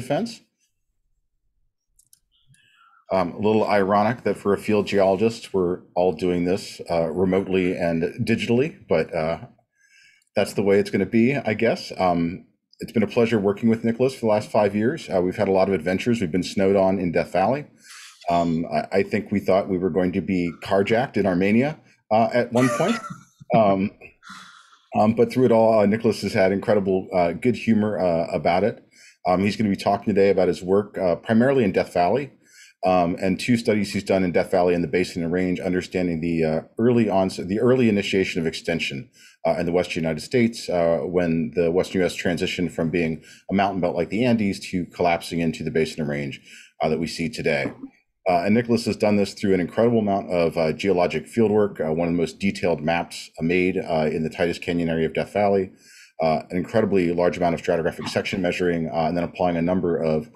defense. Um, a little ironic that for a field geologist, we're all doing this uh, remotely and digitally, but uh, that's the way it's going to be, I guess. Um, it's been a pleasure working with Nikolas for the last five years. Uh, we've had a lot of adventures. We've been snowed on in Death Valley. Um, I, I, think we thought we were going to be carjacked in Armenia uh, at one point. Um, um, but through it all, uh, Nikolas has had incredible uh, good humor uh, about it. Um, he's going to be talking today about his work uh, primarily in Death Valley um, and two studies he's done in Death Valley and the Basin and Range, understanding the uh, early onset, the early initiation of extension uh, in the Western United States when the Western U.S. transitioned from being a mountain belt like the Andes to collapsing into the Basin and Range that we see today. Uh, and Nikolas has done this through an incredible amount of uh, geologic fieldwork, uh, one of the most detailed maps made uh, in the Titus Canyon area of Death Valley, uh, an incredibly large amount of stratigraphic section measuring, uh, and then applying a number of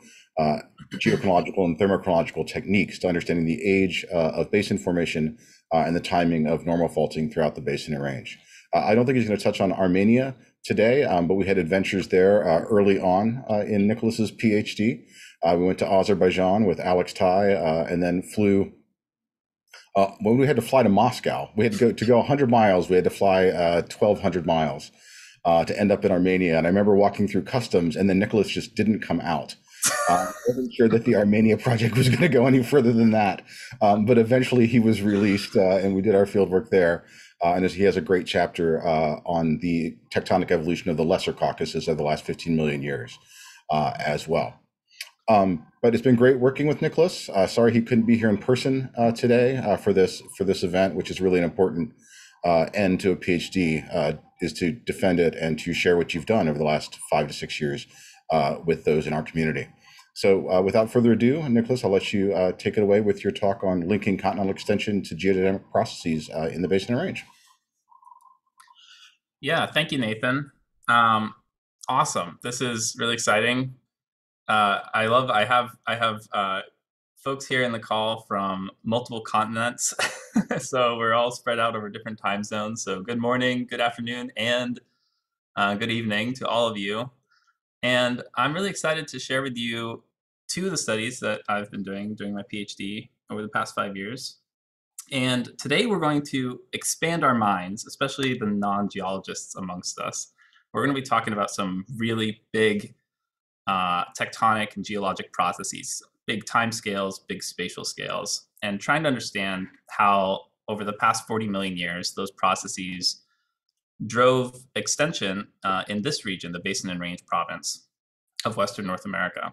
geochronological and thermochronological techniques to understanding the age of basin formation and the timing of normal faulting throughout the basin and range. I don't think he's going to touch on Armenia today, um, but we had adventures there early on in Nikolas's PhD. Uh, we went to Azerbaijan with Alex Tye, uh, and then flew. Uh, when we had to fly to Moscow, we had to go to go 100 miles. We had to fly 1,200 uh, miles uh, to end up in Armenia. And I remember walking through customs, and then Nikolas just didn't come out. Uh, I wasn't sure that the Armenia project was going to go any further than that. Um, but eventually he was released, and we did our field work there. and he has a great chapter on the tectonic evolution of the Lesser Caucasus of the last 15 million years as well. Um, but it's been great working with Nikolas. Uh, sorry he couldn't be here in person uh, today uh, for this for this event, which is really an important uh, end to a PhD, uh, is to defend it and to share what you've done over the last five to six years uh, with those in our community. So without further ado, Nikolas, I'll let you take it away with your talk on linking continental extension to geodynamic processes in the Basin and Range. Yeah, thank you, Nathan. Um, awesome. This is really exciting uh, I love. I have. I have uh, folks here in the call from multiple continents, so we're all spread out over different time zones. So good morning, good afternoon, and uh, good evening to all of you. And I'm really excited to share with you two of the studies that I've been doing during my PhD over the past five years. And today we're going to expand our minds, especially the non-geologists amongst us. We're going to be talking about some really big uh, tectonic and geologic processes, big time scales, big spatial scales, and trying to understand how over the past 40 million years, those processes drove extension uh, in this region, the Basin and Range province of Western North America.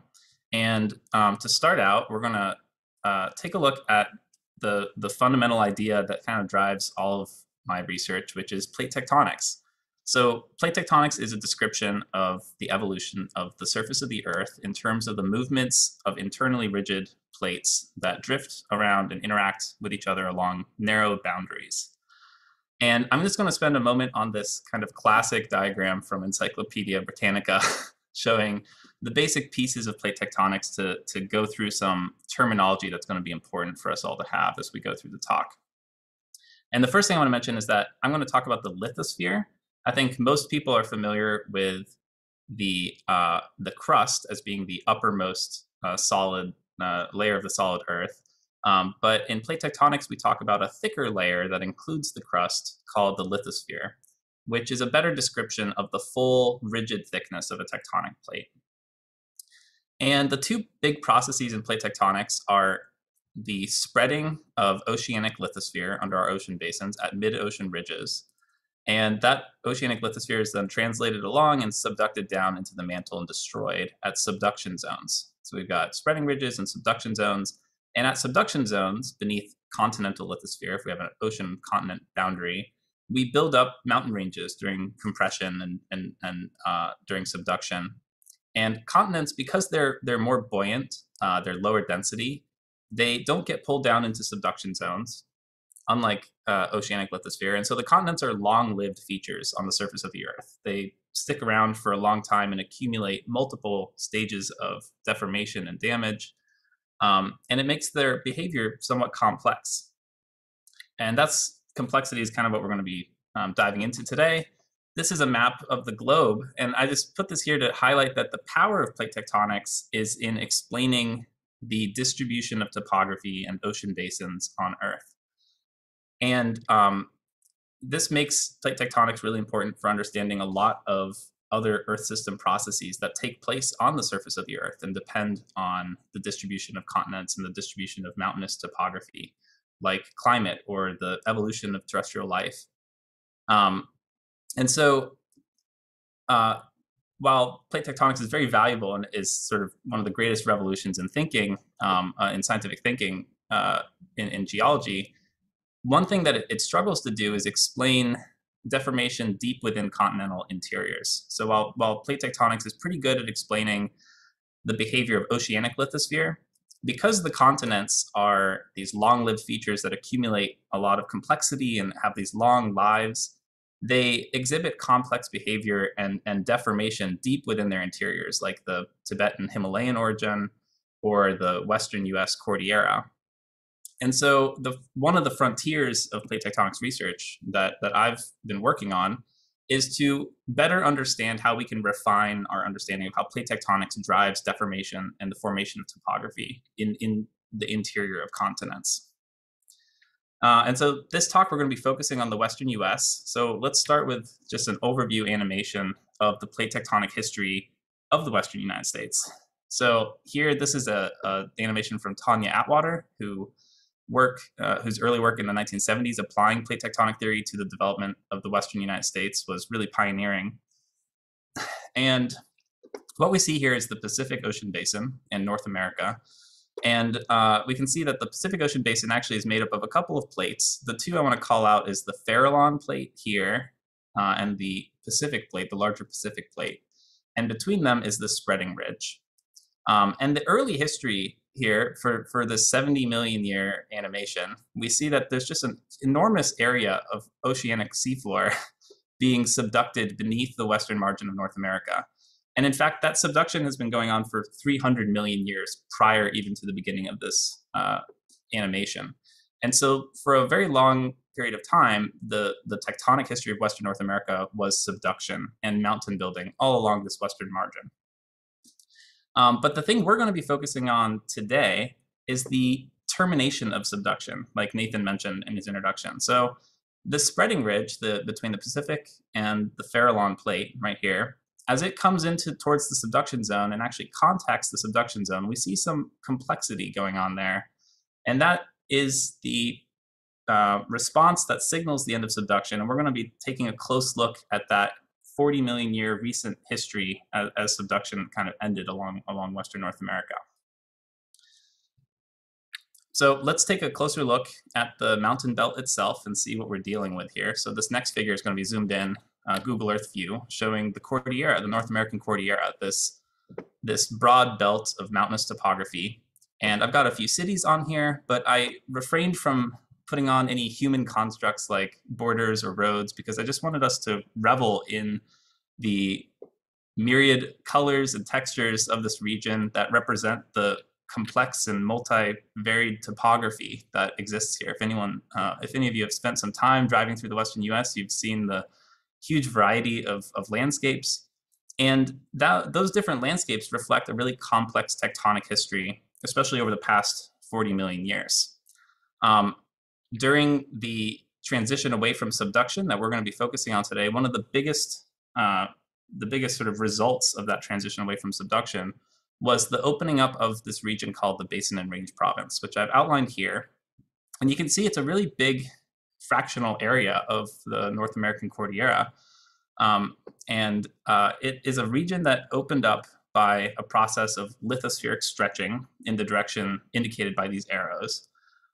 And um, to start out, we're going to uh, take a look at the, the fundamental idea that kind of drives all of my research, which is plate tectonics. So plate tectonics is a description of the evolution of the surface of the Earth in terms of the movements of internally rigid plates that drift around and interact with each other along narrow boundaries. And I'm just going to spend a moment on this kind of classic diagram from Encyclopedia Britannica showing the basic pieces of plate tectonics to, to go through some terminology that's going to be important for us all to have as we go through the talk. And the first thing I want to mention is that I'm going to talk about the lithosphere, I think most people are familiar with the uh, the crust as being the uppermost uh, solid uh, layer of the solid Earth. Um, but in plate tectonics, we talk about a thicker layer that includes the crust called the lithosphere, which is a better description of the full rigid thickness of a tectonic plate. And the two big processes in plate tectonics are the spreading of oceanic lithosphere under our ocean basins at mid-ocean ridges, and that oceanic lithosphere is then translated along and subducted down into the mantle and destroyed at subduction zones. So we've got spreading ridges and subduction zones. And at subduction zones beneath continental lithosphere, if we have an ocean continent boundary, we build up mountain ranges during compression and, and, and uh, during subduction. And continents, because they're, they're more buoyant, uh, they're lower density, they don't get pulled down into subduction zones unlike uh, oceanic lithosphere. And so the continents are long-lived features on the surface of the Earth. They stick around for a long time and accumulate multiple stages of deformation and damage. Um, and it makes their behavior somewhat complex. And that's complexity is kind of what we're going to be um, diving into today. this is a map of the globe. And I just put this here to highlight that the power of plate tectonics is in explaining the distribution of topography and ocean basins on Earth. And um, this makes plate tectonics really important for understanding a lot of other Earth system processes that take place on the surface of the Earth and depend on the distribution of continents and the distribution of mountainous topography, like climate or the evolution of terrestrial life. Um, and so, uh, while plate tectonics is very valuable and is sort of one of the greatest revolutions in thinking, um, uh, in scientific thinking, uh, in, in, geology, one thing that it, struggles to do is explain deformation deep within continental interiors. So while, while plate tectonics is pretty good at explaining the behavior of oceanic lithosphere, because the continents are these long-lived features that accumulate a lot of complexity and have these long lives, they exhibit complex behavior and, and deformation deep within their interiors, like the Tibetan Himalayan orogen or the Western US Cordillera. And so the one of the frontiers of plate tectonics research that, that I've been working on is to better understand how we can refine our understanding of how plate tectonics drives deformation and the formation of topography in, in the interior of continents. Uh, and so this talk, we're going to be focusing on the Western US. So let's start with just an overview animation of the plate tectonic history of the Western United States. So here, this is a, a animation from Tanya Atwater, who work, uh, whose early work in the 1970s applying plate tectonic theory to the development of the Western United States was really pioneering. And what we see here is the Pacific Ocean Basin in North America. And uh, we can see that the Pacific Ocean Basin actually is made up of a couple of plates. The two I want to call out is the Farallon plate here uh, and the Pacific plate, the larger Pacific plate. And between them is the spreading ridge. Um, and the early history here for, for the 70 million year animation, we see that there's just an enormous area of oceanic seafloor being subducted beneath the western margin of North America. And in fact, that subduction has been going on for 300 million years prior even to the beginning of this uh, animation. And so for a very long period of time, the, the tectonic history of Western North America was subduction and mountain building all along this western margin. Um, but the thing we're going to be focusing on today is the termination of subduction, like Nathan mentioned in his introduction. So the spreading ridge the, between the Pacific and the Farallon plate right here as it comes into towards the subduction zone and actually contacts the subduction zone, we see some complexity going on there. And that is the uh, response that signals the end of subduction. And we're going to be taking a close look at that 40 million year recent history as, as subduction kind of ended along, along Western North America. So let's take a closer look at the mountain belt itself and see what we're dealing with here. So this next figure is going to be zoomed in uh, Google Earth view showing the Cordillera, the North American Cordillera, this, this broad belt of mountainous topography. And I've got a few cities on here, but I refrained from putting on any human constructs like borders or roads because I just wanted us to revel in the myriad colors and textures of this region that represent the complex and multi-varied topography that exists here. If anyone, uh, if any of you have spent some time driving through the Western U.S., you've seen the huge variety of, of landscapes. And that, those different landscapes reflect a really complex tectonic history, especially over the past 40 million years. Um, during the transition away from subduction that we're going to be focusing on today, one of the biggest, uh, the biggest sort of results of that transition away from subduction was the opening up of this region called the Basin and Range Province, which I've outlined here. And you can see it's a really big fractional area of the North American Cordillera. Um, and uh, it is a region that opened up by a process of lithospheric stretching in the direction indicated by these arrows.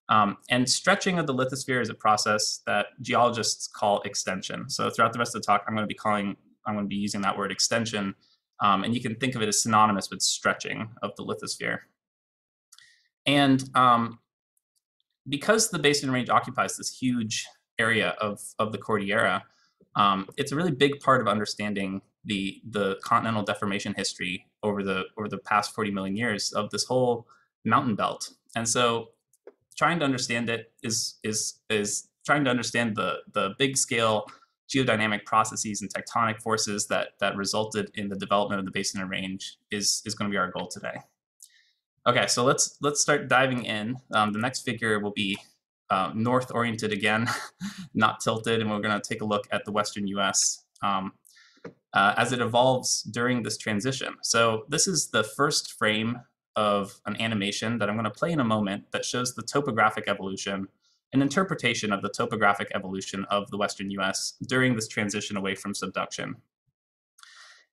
Um, and stretching of the lithosphere is a process that geologists call extension. So throughout the rest of the talk, I'm going to be calling, I'm going to be using that word extension. Um, and you can think of it as synonymous with stretching of the lithosphere. And um, because the Basin Range occupies this huge area of, of the Cordillera, um, it's a really big part of understanding the the continental deformation history over the over the past 40 million years of this whole mountain belt. And so trying to understand it is is is trying to understand the the big scale geodynamic processes and tectonic forces that that resulted in the development of the basin and range is is going to be our goal today. Okay, so let's let's start diving in. Um, the next figure will be uh, north oriented again, not tilted, and we're going to take a look at the western U.S. Um, uh, as it evolves during this transition. So this is the first frame of an animation that I'm going to play in a moment that shows the topographic evolution an interpretation of the topographic evolution of the Western US during this transition away from subduction.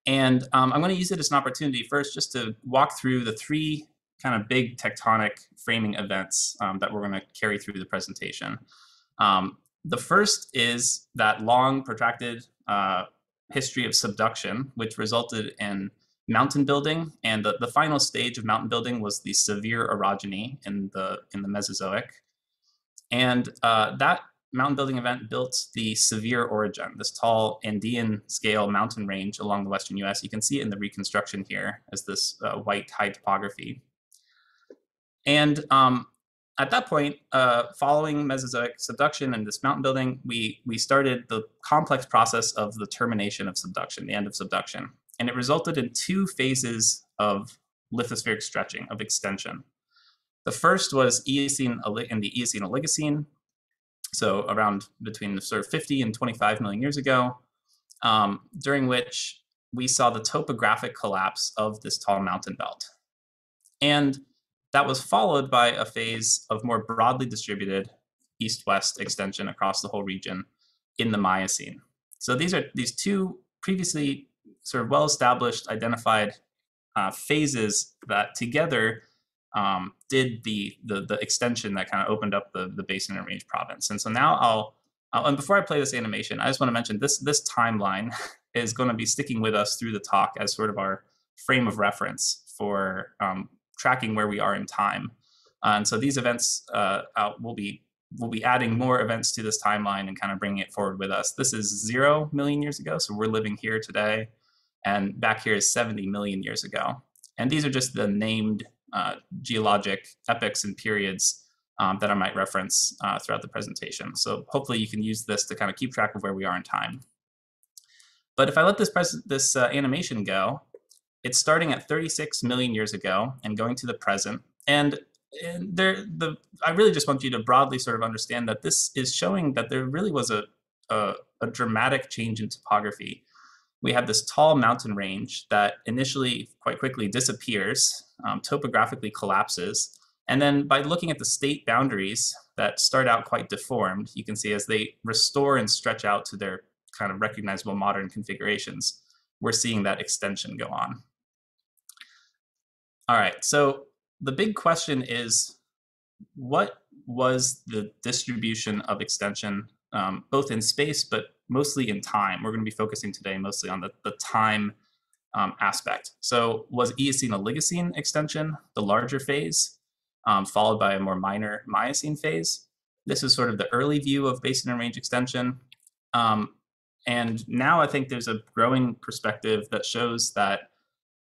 And um, I'm going to use it as an opportunity first just to walk through the three kind of big tectonic framing events um, that we're going to carry through the presentation. Um, the first is that long protracted uh, history of subduction, which resulted in mountain building. And the, the final stage of mountain building was the Sevier orogeny in the, in the Mesozoic. And uh, that mountain building event built the Sevier orogen, this tall Andean scale mountain range along the western US. You can see it in the reconstruction here as this uh, white high topography. And um, at that point, uh, following Mesozoic subduction and this mountain building, we, we started the complex process of the termination of subduction, the end of subduction. And it resulted in two phases of lithospheric stretching, of extension. The first was Eocene in the Eocene Oligocene, so around between sort of 50 and 25 million years ago, um, during which we saw the topographic collapse of this tall mountain belt. And that was followed by a phase of more broadly distributed east-west extension across the whole region in the Miocene. So these are these two previously sort of well-established, identified uh, phases that together um, did the, the, the extension that kind of opened up the the basin and range province. And so now I'll, and before I play this animation, I just want to mention this this timeline is going to be sticking with us through the talk as sort of our frame of reference for um, tracking where we are in time. Uh, and so these events uh, will be we'll be adding more events to this timeline and kind of bringing it forward with us. This is zero million years ago, so we're living here today, and back here is 70 million years ago. And these are just the named uh, geologic epochs and periods um, that I might reference uh, throughout the presentation. So hopefully you can use this to kind of keep track of where we are in time. But if I let this, this uh, animation go, it's starting at 36 million years ago and going to the present. And, and there, the, I really just want you to broadly sort of understand that this is showing that there really was a, a, a dramatic change in topography we have this tall mountain range that initially quite quickly disappears, um, topographically collapses. And then by looking at the state boundaries that start out quite deformed, you can see as they restore and stretch out to their kind of recognizable modern configurations, we're seeing that extension go on. All right, so the big question is, what was the distribution of extension, um, both in space, but mostly in time. We're going to be focusing today mostly on the, the time um, aspect. So was Eocene a Oligocene extension the larger phase, um, followed by a more minor Miocene phase? This is sort of the early view of basin and range extension. Um, and now I think there's a growing perspective that shows that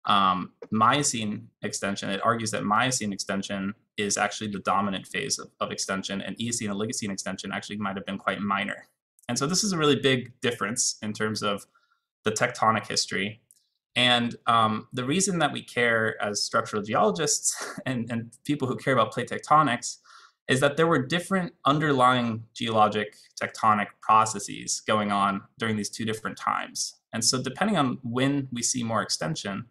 um, Miocene extension, it argues that Miocene extension is actually the dominant phase of, of extension and Eocene Oligocene extension actually might have been quite minor. And so this is a really big difference in terms of the tectonic history. And um, the reason that we care as structural geologists and, and people who care about plate tectonics is that there were different underlying geologic tectonic processes going on during these two different times. And so depending on when we see more extension,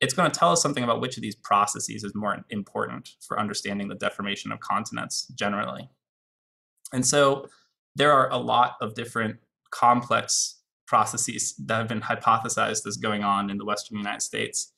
it's going to tell us something about which of these processes is more important for understanding the deformation of continents generally. And so there are a lot of different complex processes that have been hypothesized as going on in the Western United States.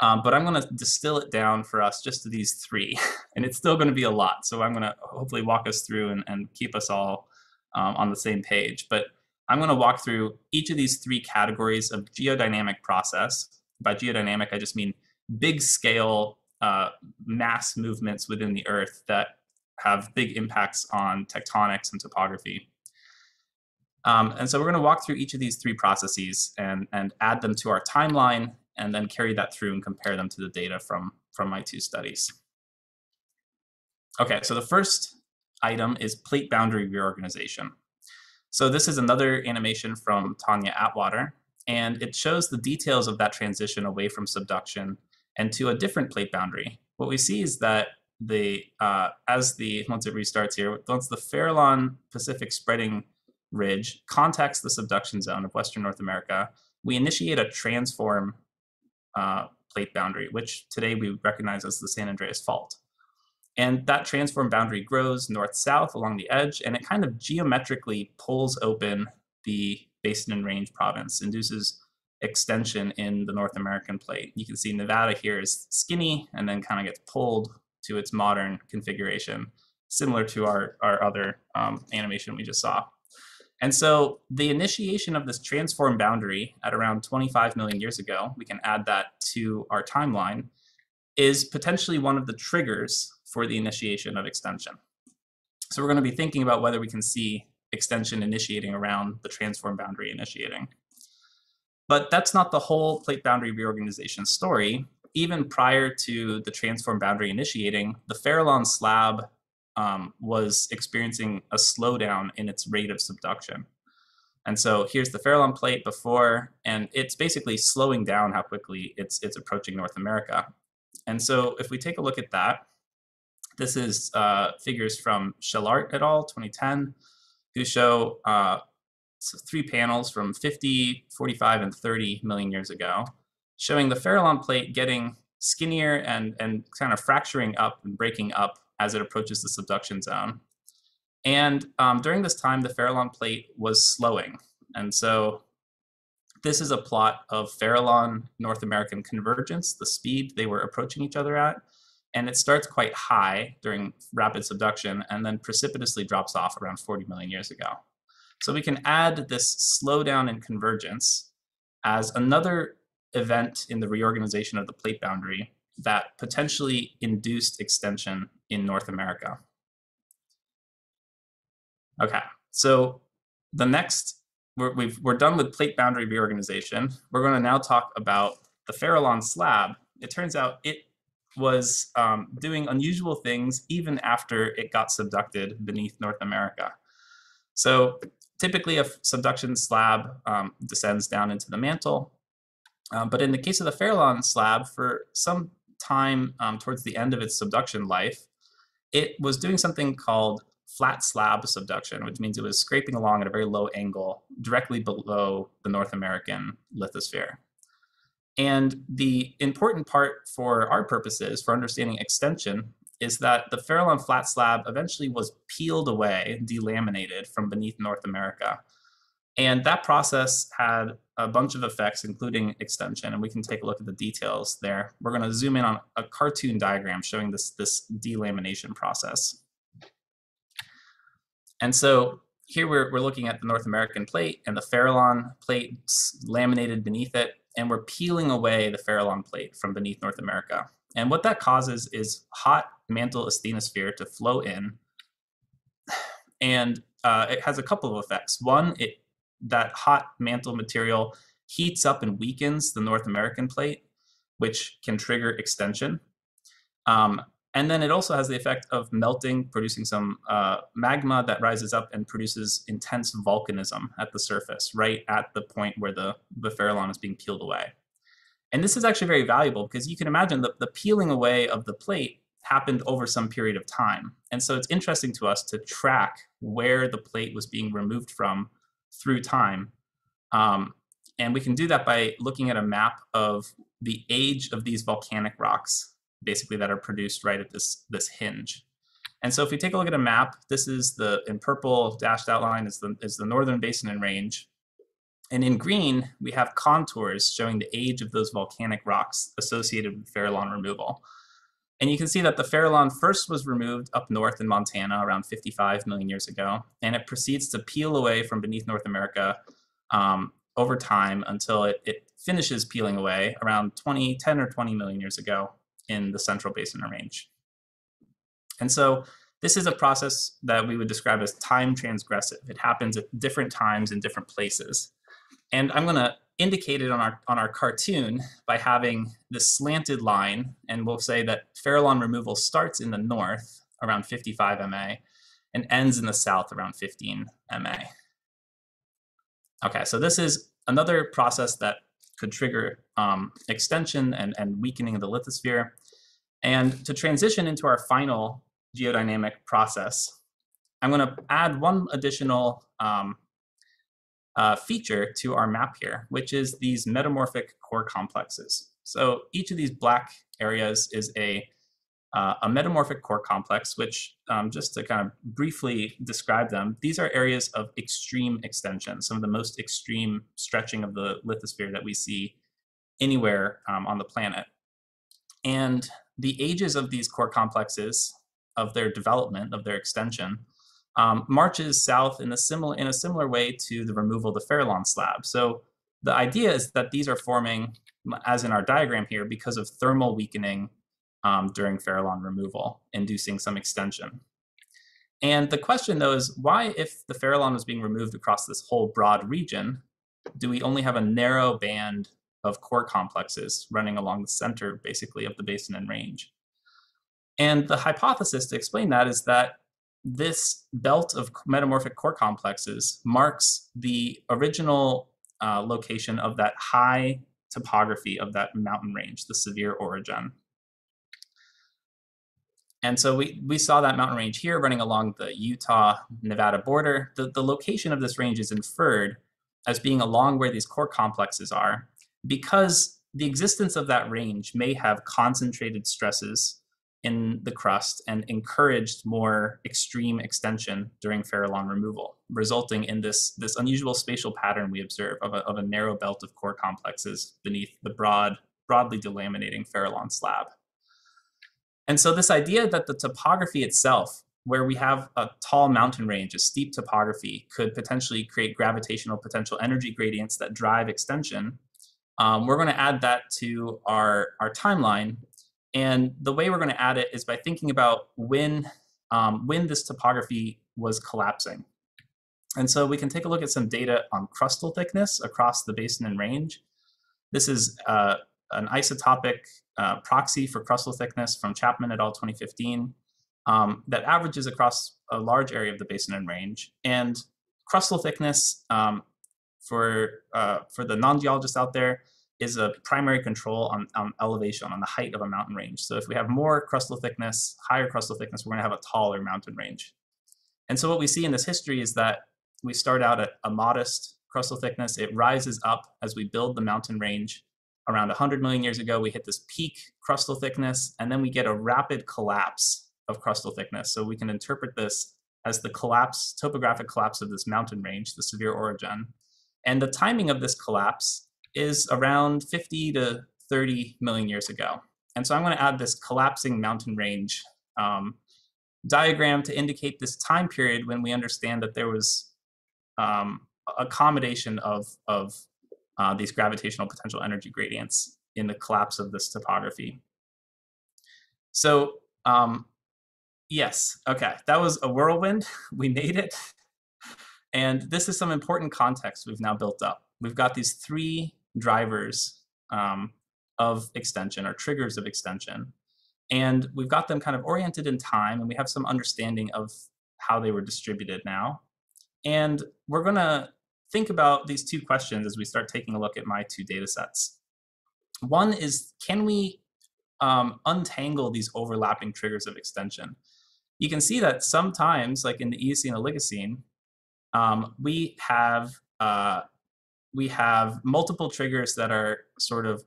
Um, but I'm going to distill it down for us just to these three, and it's still going to be a lot. So I'm going to hopefully walk us through and, and keep us all um, on the same page. But I'm going to walk through each of these three categories of geodynamic process. By geodynamic, I just mean big scale uh, mass movements within the Earth that have big impacts on tectonics and topography. Um, and so we're going to walk through each of these three processes and, and add them to our timeline and then carry that through and compare them to the data from, from my two studies. Okay, so the first item is plate boundary reorganization. So this is another animation from Tanya Atwater, and it shows the details of that transition away from subduction and to a different plate boundary. What we see is that the uh, as the once it restarts here, once the Farallon Pacific spreading ridge contacts the subduction zone of Western North America, we initiate a transform uh, plate boundary, which today we recognize as the San Andreas Fault. And that transform boundary grows north-south along the edge, and it kind of geometrically pulls open the Basin and Range province, induces extension in the North American plate. You can see Nevada here is skinny and then kind of gets pulled to its modern configuration, similar to our, our other um, animation we just saw. And so the initiation of this transform boundary at around 25 million years ago, we can add that to our timeline, is potentially one of the triggers for the initiation of extension. So we're going to be thinking about whether we can see extension initiating around the transform boundary initiating. But that's not the whole plate boundary reorganization story. Even prior to the transform boundary initiating, the Farallon slab um, was experiencing a slowdown in its rate of subduction. And so here's the Farallon plate before, and it's basically slowing down how quickly it's, it's approaching North America. And so if we take a look at that, this is uh, figures from Schellart et al. 2010, who show uh, three panels from 50, 45, and 30 million years ago, showing the Farallon plate getting skinnier and, and kind of fracturing up and breaking up as it approaches the subduction zone. And um, during this time, the Farallon plate was slowing. And so this is a plot of Farallon North American convergence, the speed they were approaching each other at. And it starts quite high during rapid subduction and then precipitously drops off around 40 million years ago. So we can add this slowdown in convergence as another event in the reorganization of the plate boundary that potentially induced extension in North America. Okay, so the next, we're, we've, we're done with plate boundary reorganization. We're going to now talk about the Farallon slab. It turns out it was um, doing unusual things even after it got subducted beneath North America. So typically a subduction slab um, descends down into the mantle. Um, but in the case of the Farallon slab, for some time um, towards the end of its subduction life, it was doing something called flat slab subduction, which means it was scraping along at a very low angle directly below the North American lithosphere. And the important part for our purposes, for understanding extension, is that the Farallon flat slab eventually was peeled away, and delaminated from beneath North America. And that process had a bunch of effects, including extension, and we can take a look at the details there. We're going to zoom in on a cartoon diagram showing this, this delamination process. And so here we're, we're looking at the North American plate and the Farallon plate laminated beneath it, and we're peeling away the Farallon plate from beneath North America. And what that causes is hot mantle asthenosphere to flow in. And uh, it has a couple of effects. One, it that hot mantle material heats up and weakens the North American plate, which can trigger extension. Um, and then it also has the effect of melting, producing some uh, magma that rises up and produces intense volcanism at the surface, right at the point where the, the Farallon is being peeled away. And this is actually very valuable because you can imagine that the peeling away of the plate happened over some period of time. And so it's interesting to us to track where the plate was being removed from through time. Um, and we can do that by looking at a map of the age of these volcanic rocks, basically that are produced right at this, this hinge. And so if we take a look at a map, this is the, in purple dashed outline is the, is the northern basin and range. And in green, we have contours showing the age of those volcanic rocks associated with Farallon removal. And you can see that the Farallon first was removed up north in Montana around 55 million years ago, and it proceeds to peel away from beneath North America um, over time until it, it, finishes peeling away around 20, 10 or 20 million years ago in the Central Basin Range. And so this is a process that we would describe as time transgressive. It happens at different times in different places. And I'm going to indicate it on our, on our cartoon by having this slanted line, and we'll say that Farallon removal starts in the north around 55 MA and ends in the south around 15 MA. Okay, so this is another process that could trigger um, extension and, and weakening of the lithosphere. And to transition into our final geodynamic process, I'm going to add one additional um, uh, feature to our map here, which is these metamorphic core complexes. So each of these black areas is a uh, a metamorphic core complex, which um, just to kind of briefly describe them, these are areas of extreme extension, some of the most extreme stretching of the lithosphere that we see anywhere um, on the planet. And the ages of these core complexes, of their development, of their extension, um, marches south in a similar in a similar way to the removal of the Farallon slab. So the idea is that these are forming, as in our diagram here, because of thermal weakening um, during Farallon removal, inducing some extension. And the question though is why, if the Farallon was being removed across this whole broad region, do we only have a narrow band of core complexes running along the center, basically, of the basin and range? And the hypothesis to explain that is that this belt of metamorphic core complexes marks the original uh, location of that high topography of that mountain range, the Sevier orogen. And so we, we saw that mountain range here running along the Utah-Nevada border. The, the location of this range is inferred as being along where these core complexes are because the existence of that range may have concentrated stresses in the crust and encouraged more extreme extension during Farallon removal, resulting in this, this unusual spatial pattern we observe of a, of a narrow belt of core complexes beneath the broad, broadly delaminating Farallon slab. And so this idea that the topography itself, where we have a tall mountain range, a steep topography, could potentially create gravitational potential energy gradients that drive extension, um, we're going to add that to our, our timeline. And the way we're going to add it is by thinking about when, um, when this topography was collapsing. And so we can take a look at some data on crustal thickness across the basin and range. This is uh, an isotopic uh, proxy for crustal thickness from Chapman et al. 2015 um, that averages across a large area of the basin and range. And crustal thickness um, for, uh, for the non-geologists out there is a primary control on, on, elevation, on the height of a mountain range. So if we have more crustal thickness, higher crustal thickness, we're gonna have a taller mountain range. And so what we see in this history is that we start out at a modest crustal thickness, it rises up as we build the mountain range, around 100 million years ago, we hit this peak crustal thickness, and then we get a rapid collapse of crustal thickness. So we can interpret this as the collapse, topographic collapse of this mountain range, the Sevier orogen. And the timing of this collapse is around 50 to 30 million years ago. And so I'm going to add this collapsing mountain range um, diagram to indicate this time period when we understand that there was um, accommodation of, of uh, these gravitational potential energy gradients in the collapse of this topography. So um, yes, okay, that was a whirlwind. We made it. And this is some important context we've now built up. We've got these three drivers um, of extension or triggers of extension. And we've got them kind of oriented in time and we have some understanding of how they were distributed now. And we're gonna think about these two questions as we start taking a look at my two data sets. One is, can we um, untangle these overlapping triggers of extension? You can see that sometimes, like in the Eocene and Oligocene, um, we have uh, we have multiple triggers that are sort of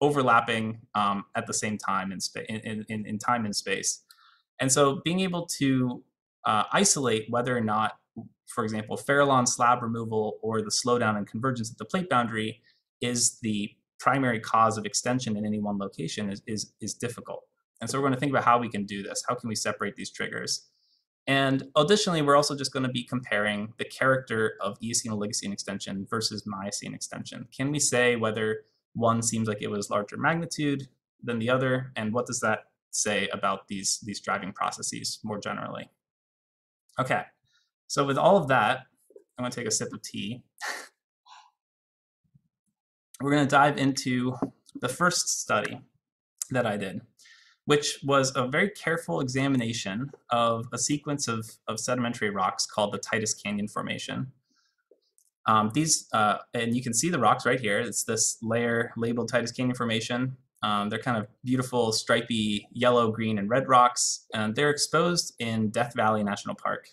overlapping um, at the same time in, in, in, in, time and space. And so being able to uh, isolate whether or not for example, Farallon slab removal or the slowdown and convergence at the plate boundary is the primary cause of extension in any one location is, is, is difficult. And so we're going to think about how we can do this. How can we separate these triggers? And additionally, we're also just going to be comparing the character of Eocene Oligocene extension versus Miocene extension. Can we say whether one seems like it was larger magnitude than the other? And what does that say about these, these driving processes more generally? Okay, so with all of that, I'm going to take a sip of tea. We're going to dive into the first study that I did, which was a very careful examination of a sequence of, of sedimentary rocks called the Titus Canyon Formation. Um, these, uh, and you can see the rocks right here. It's this layer labeled Titus Canyon Formation. Um, they're kind of beautiful, stripy yellow, green, and red rocks, and they're exposed in Death Valley National Park,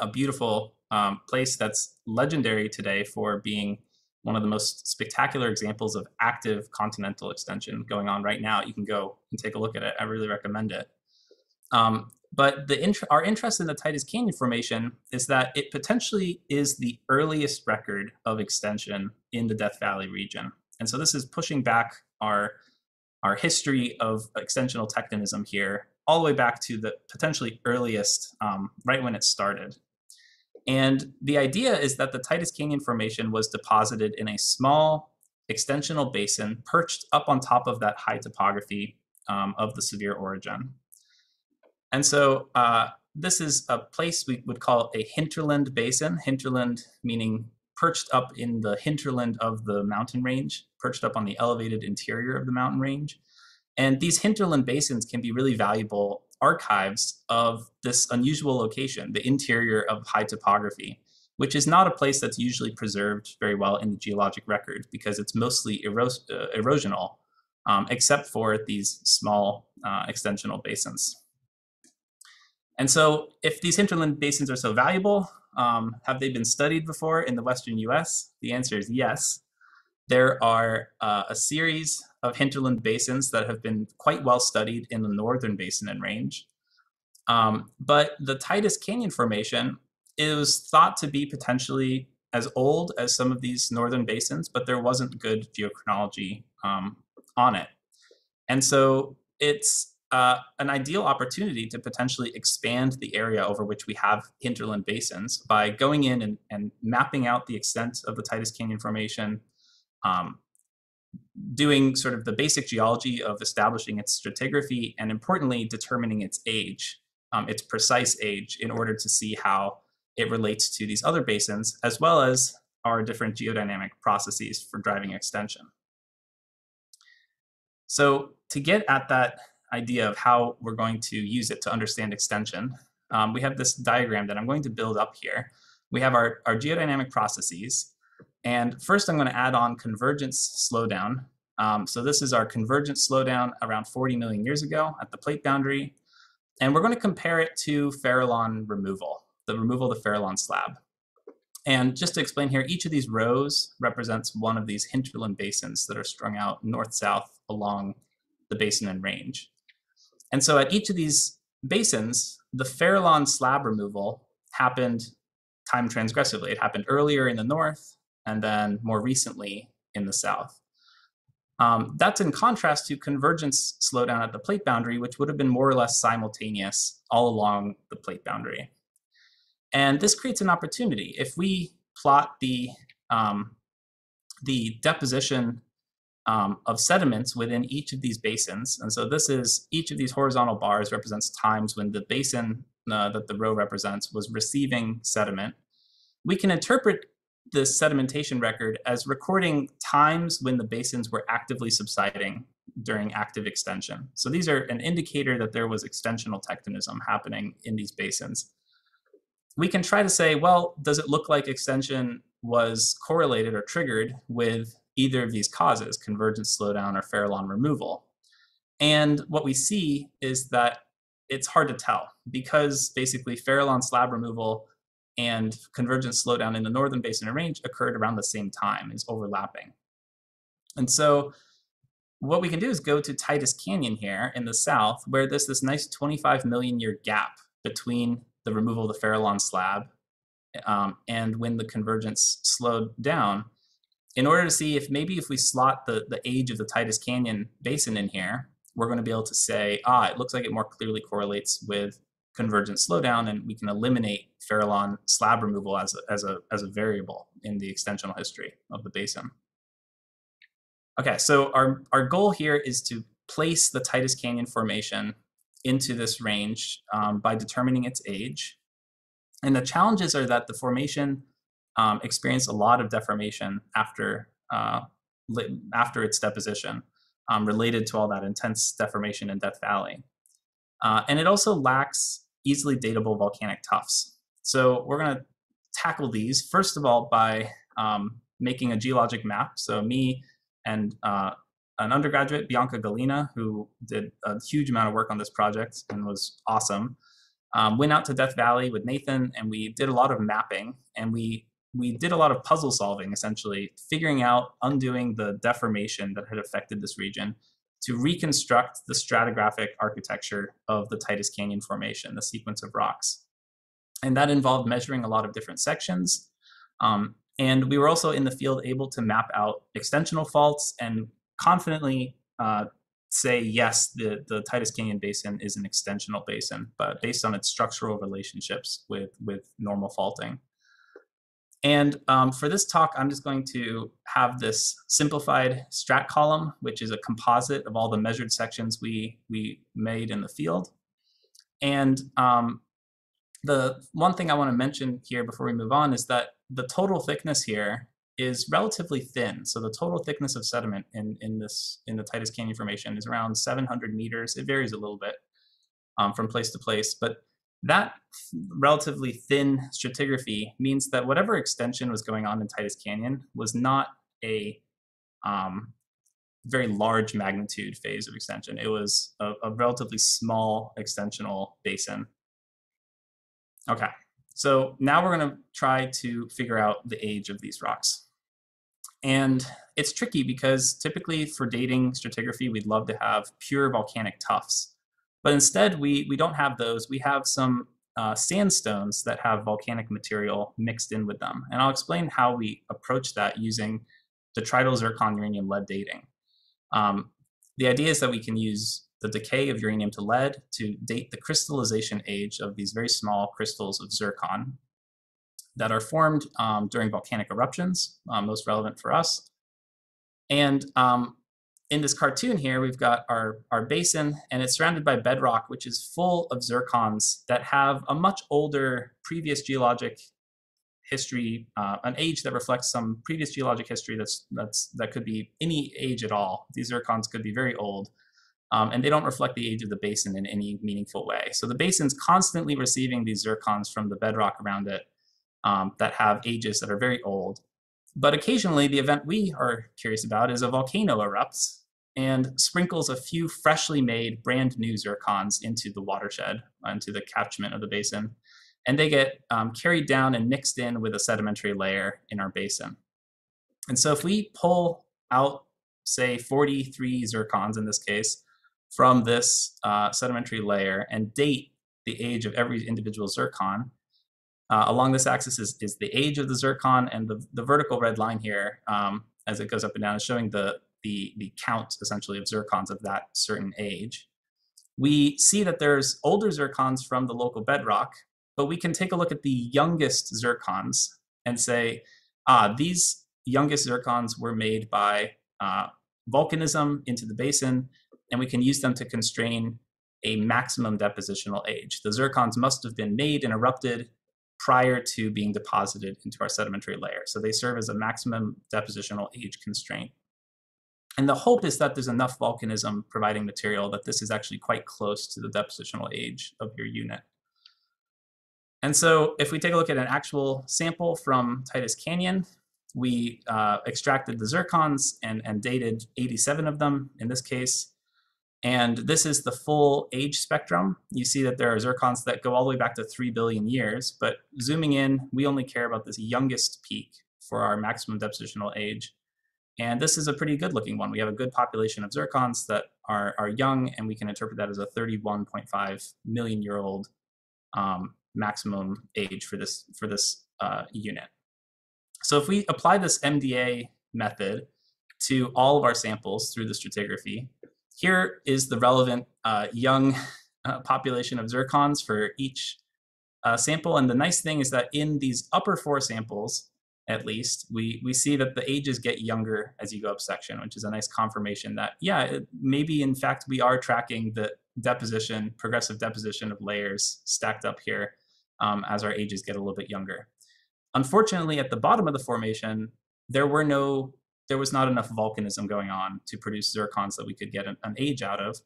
a beautiful um, place that's legendary today for being one of the most spectacular examples of active continental extension going on right now. You can go and take a look at it. I really recommend it. Um, but the int our interest in the Titus Canyon Formation is that it potentially is the earliest record of extension in the Death Valley region. And so this is pushing back our, our history of extensional tectonism here all the way back to the potentially earliest, um, right when it started. And the idea is that the Titus Canyon Formation was deposited in a small extensional basin perched up on top of that high topography um, of the Sevier orogen. And so uh, this is a place we would call a hinterland basin, hinterland meaning perched up in the hinterland of the mountain range, perched up on the elevated interior of the mountain range. And these hinterland basins can be really valuable archives of this unusual location, the interior of high topography, which is not a place that's usually preserved very well in the geologic record because it's mostly eros uh, erosional, um, except for these small uh, extensional basins. And so if these hinterland basins are so valuable, um, have they been studied before in the Western US? The answer is yes. There are uh, a series of hinterland basins that have been quite well studied in the northern basin and range. Um, but the Titus Canyon Formation is thought to be potentially as old as some of these northern basins, but there wasn't good geochronology um, on it. And so it's uh, an ideal opportunity to potentially expand the area over which we have hinterland basins by going in and, and mapping out the extent of the Titus Canyon Formation, um, doing sort of the basic geology of establishing its stratigraphy, and importantly, determining its age, um, its precise age, in order to see how it relates to these other basins, as well as our different geodynamic processes for driving extension. So to get at that idea of how we're going to use it to understand extension, um, we have this diagram that I'm going to build up here. We have our, our geodynamic processes. And first I'm going to add on convergence slowdown. Um, so this is our convergence slowdown around 40 million years ago at the plate boundary. And we're going to compare it to Farallon removal, the removal of the Farallon slab. And just to explain here, each of these rows represents one of these hinterland basins that are strung out north-south along the basin and range. And so at each of these basins, the Farallon slab removal happened time transgressively. It happened earlier in the north and then more recently in the south. Um, that's in contrast to convergence slowdown at the plate boundary, which would have been more or less simultaneous all along the plate boundary. And this creates an opportunity. If we plot the, um, the deposition um, of sediments within each of these basins. And so this is, each of these horizontal bars represents times when the basin uh, that the row represents was receiving sediment. We can interpret this sedimentation record as recording times when the basins were actively subsiding during active extension. So these are an indicator that there was extensional tectonism happening in these basins. We can try to say, well, does it look like extension was correlated or triggered with either of these causes, convergence slowdown or Farallon removal. And what we see is that it's hard to tell because basically Farallon slab removal and convergence slowdown in the northern basin and range occurred around the same time, is overlapping. And so what we can do is go to Titus Canyon here in the south, where there's this nice 25 million year gap between the removal of the Farallon slab um, and when the convergence slowed down in order to see if maybe if we slot the, the age of the Titus Canyon basin in here, we're going to be able to say, ah, it looks like it more clearly correlates with convergent slowdown, and we can eliminate Farallon slab removal as a, as a, as a variable in the extensional history of the basin. Okay, so our, our goal here is to place the Titus Canyon formation into this range um, by determining its age. And the challenges are that the formation um, experienced a lot of deformation after uh, after its deposition, um, related to all that intense deformation in Death Valley. Uh, and it also lacks easily datable volcanic tuffs. So we're going to tackle these, first of all, by um, making a geologic map. So me and uh, an undergraduate, Bianca Galina, who did a huge amount of work on this project and was awesome, um, went out to Death Valley with Nathan and we did a lot of mapping and we we did a lot of puzzle solving essentially, figuring out undoing the deformation that had affected this region to reconstruct the stratigraphic architecture of the Titus Canyon Formation, the sequence of rocks. And that involved measuring a lot of different sections. Um, and we were also in the field able to map out extensional faults and confidently uh, say, yes, the, the Titus Canyon Basin is an extensional basin, but based on its structural relationships with, with normal faulting. And um, for this talk, I'm just going to have this simplified strat column, which is a composite of all the measured sections we, we made in the field. And um, the one thing I want to mention here before we move on is that the total thickness here is relatively thin. So the total thickness of sediment in, in this in the Titus Canyon Formation is around 700 meters. It varies a little bit um, from place to place, but that relatively thin stratigraphy means that whatever extension was going on in Titus Canyon was not a um, very large magnitude phase of extension. It was a, a relatively small extensional basin. Okay, so now we're going to try to figure out the age of these rocks. And it's tricky because typically for dating stratigraphy, we'd love to have pure volcanic tuffs. But instead, we, we don't have those. We have some uh, sandstones that have volcanic material mixed in with them. And I'll explain how we approach that using detrital zircon uranium lead dating. Um, the idea is that we can use the decay of uranium to lead to date the crystallization age of these very small crystals of zircon that are formed um, during volcanic eruptions, um, most relevant for us. And um, in this cartoon here, we've got our, our basin and it's surrounded by bedrock, which is full of zircons that have a much older previous geologic history, uh, an age that reflects some previous geologic history that's, that's, that could be any age at all. These zircons could be very old. Um, and they don't reflect the age of the basin in any meaningful way. So the basin's constantly receiving these zircons from the bedrock around it um, that have ages that are very old. But occasionally, the event we are curious about is a volcano erupts and sprinkles a few freshly made brand new zircons into the watershed, into the catchment of the basin. And they get um, carried down and mixed in with a sedimentary layer in our basin. And so if we pull out, say, 43 zircons in this case, from this uh, sedimentary layer and date the age of every individual zircon, uh, along this axis is, is the age of the zircon, and the, the vertical red line here, um, as it goes up and down, is showing the, the, the count, essentially, of zircons of that certain age. We see that there's older zircons from the local bedrock, but we can take a look at the youngest zircons and say, ah, these youngest zircons were made by uh, volcanism into the basin, and we can use them to constrain a maximum depositional age. The zircons must have been made and erupted prior to being deposited into our sedimentary layer. So they serve as a maximum depositional age constraint. And the hope is that there's enough volcanism providing material that this is actually quite close to the depositional age of your unit. And so if we take a look at an actual sample from Titus Canyon, we uh, extracted the zircons and, and dated 87 of them in this case. And this is the full age spectrum. You see that there are zircons that go all the way back to 3 billion years, but zooming in, we only care about this youngest peak for our maximum depositional age. And this is a pretty good looking one. We have a good population of zircons that are, are young, and we can interpret that as a 31.5 million year old um, maximum age for this, for this uh, unit. So if we apply this MDA method to all of our samples through the stratigraphy, here is the relevant uh, young uh, population of zircons for each uh, sample. And the nice thing is that in these upper four samples, at least, we, we see that the ages get younger as you go up section, which is a nice confirmation that, yeah, it, maybe in fact we are tracking the deposition, progressive deposition of layers stacked up here um, as our ages get a little bit younger. Unfortunately, at the bottom of the formation, there were no there was not enough volcanism going on to produce zircons that we could get an, an age out of.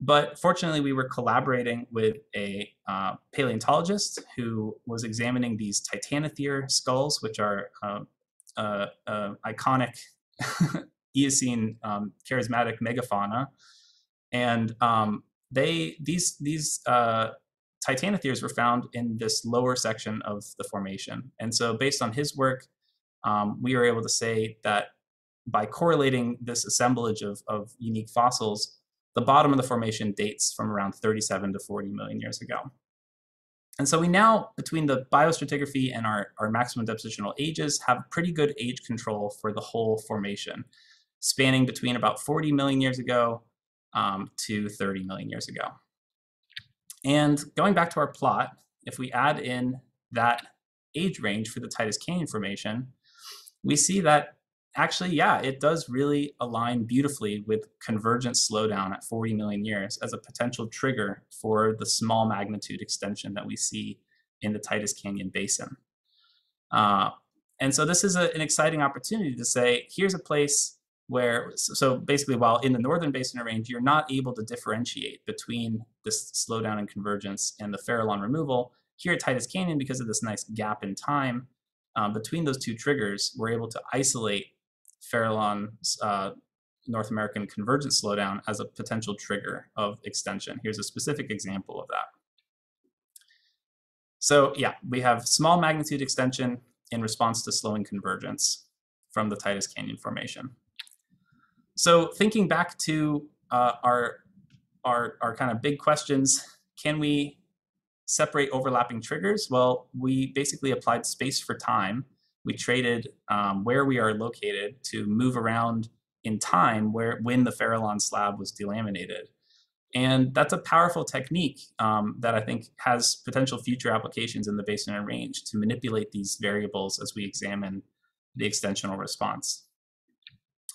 but fortunately, we were collaborating with a uh, paleontologist who was examining these Titanothere skulls, which are uh, uh, uh iconic Eocene um, charismatic megafauna. And um, they these these uh, Titanotheres were found in this lower section of the formation. And so based on his work, um, we were able to say that by correlating this assemblage of, of unique fossils, the bottom of the formation dates from around 37 to 40 million years ago. And so we now, between the biostratigraphy and our, our maximum depositional ages, have pretty good age control for the whole formation, spanning between about 40 million years ago um, to 30 million years ago. And going back to our plot, if we add in that age range for the Titus Canyon Formation, we see that actually, yeah, it does really align beautifully with convergent slowdown at 40 million years as a potential trigger for the small magnitude extension that we see in the Titus Canyon Basin. Uh, and so this is a, an exciting opportunity to say, here's a place where, so basically while in the Northern Basin Range, you're not able to differentiate between this slowdown and convergence and the Farallon removal, here at Titus Canyon, because of this nice gap in time um, between those two triggers, we're able to isolate Farallon's uh, North American convergence slowdown as a potential trigger of extension. Here's a specific example of that. So yeah, we have small magnitude extension in response to slowing convergence from the Titus Canyon Formation. So thinking back to uh, our, our, our kind of big questions, can we separate overlapping triggers? Well, we basically applied space for time we traded um, where we are located to move around in time where when the Farallon slab was delaminated. And that's a powerful technique um, that I think has potential future applications in the basin and range to manipulate these variables as we examine the extensional response.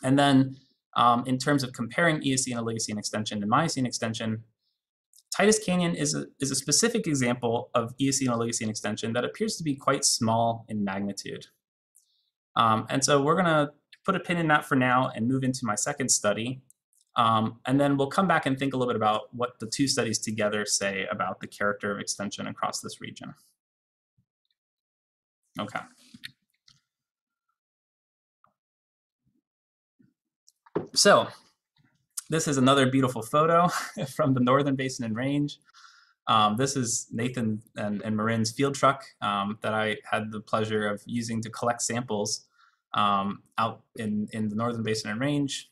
And then um, in terms of comparing Eocene, and Oligocene extension and Miocene extension, Titus Canyon is a, is a specific example of Eocene, Oligocene extension that appears to be quite small in magnitude. Um, and so we're going to put a pin in that for now and move into my second study. Um, and then we'll come back and think a little bit about what the two studies together say about the character of extension across this region. Okay. So this is another beautiful photo from the Northern Basin and Range. Um, this is Nathan and, and Marin's field truck um, that I had the pleasure of using to collect samples um, out in, in the Northern Basin and Range.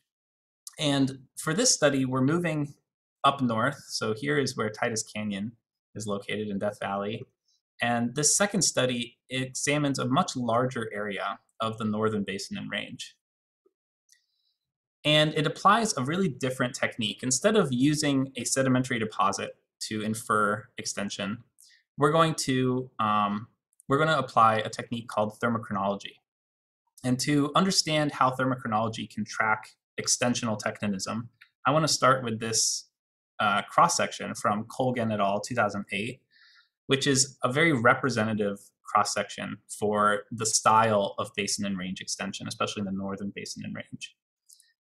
And for this study, we're moving up north. So here is where Titus Canyon is located in Death Valley. And this second study examines a much larger area of the Northern Basin and Range. And it applies a really different technique. Instead of using a sedimentary deposit to infer extension, we're going to um, we're going to apply a technique called thermochronology. And to understand how thermochronology can track extensional tectonism, I want to start with this uh, cross section from Colgan et al. 2008, which is a very representative cross section for the style of basin and range extension, especially in the northern basin and range.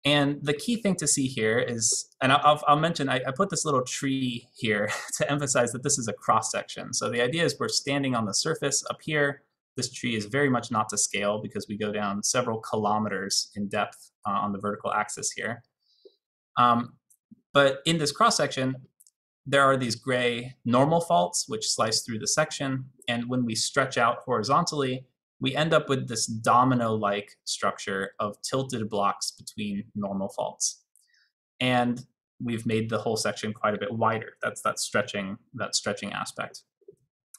And the key thing to see here is, and I'll, I'll mention, I, I, put this little tree here to emphasize that this is a cross section. So the idea is we're standing on the surface up here. This tree is very much not to scale because we go down several kilometers in depth uh, on the vertical axis here. Um, but in this cross section, there are these gray normal faults which slice through the section. And when we stretch out horizontally, we end up with this domino-like structure of tilted blocks between normal faults. And we've made the whole section quite a bit wider. That's that stretching, that stretching aspect.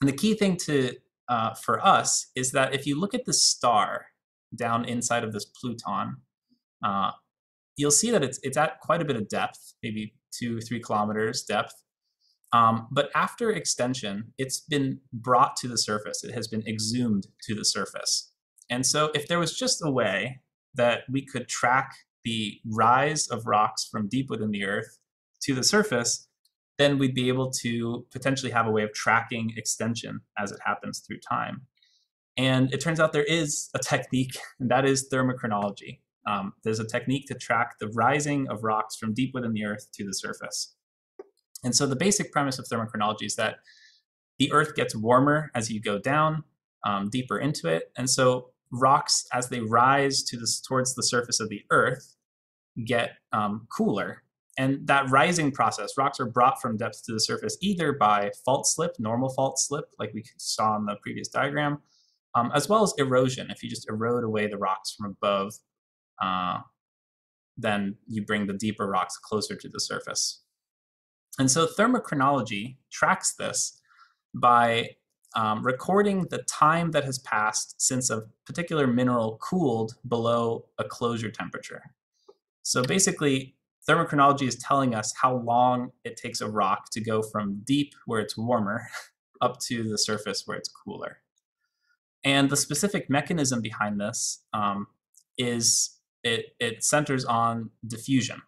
And the key thing to uh, for us is that if you look at the star down inside of this Pluton, uh, you'll see that it's, it's at quite a bit of depth, maybe two, three kilometers depth. Um, but after extension, it's been brought to the surface. It has been exhumed to the surface. And so if there was just a way that we could track the rise of rocks from deep within the earth to the surface, then we'd be able to potentially have a way of tracking extension as it happens through time. And it turns out there is a technique, and that is thermochronology. Um, there's a technique to track the rising of rocks from deep within the earth to the surface. And so the basic premise of thermochronology is that the Earth gets warmer as you go down um, deeper into it. And so rocks, as they rise to this, towards the surface of the Earth, get um, cooler. And that rising process, rocks are brought from depth to the surface either by fault slip, normal fault slip, like we saw in the previous diagram, um, as well as erosion. If you just erode away the rocks from above, uh, then you bring the deeper rocks closer to the surface. And so thermochronology tracks this by um, recording the time that has passed since a particular mineral cooled below a closure temperature. So basically, thermochronology is telling us how long it takes a rock to go from deep, where it's warmer, up to the surface where it's cooler. And the specific mechanism behind this um, is it, it centers on diffusion.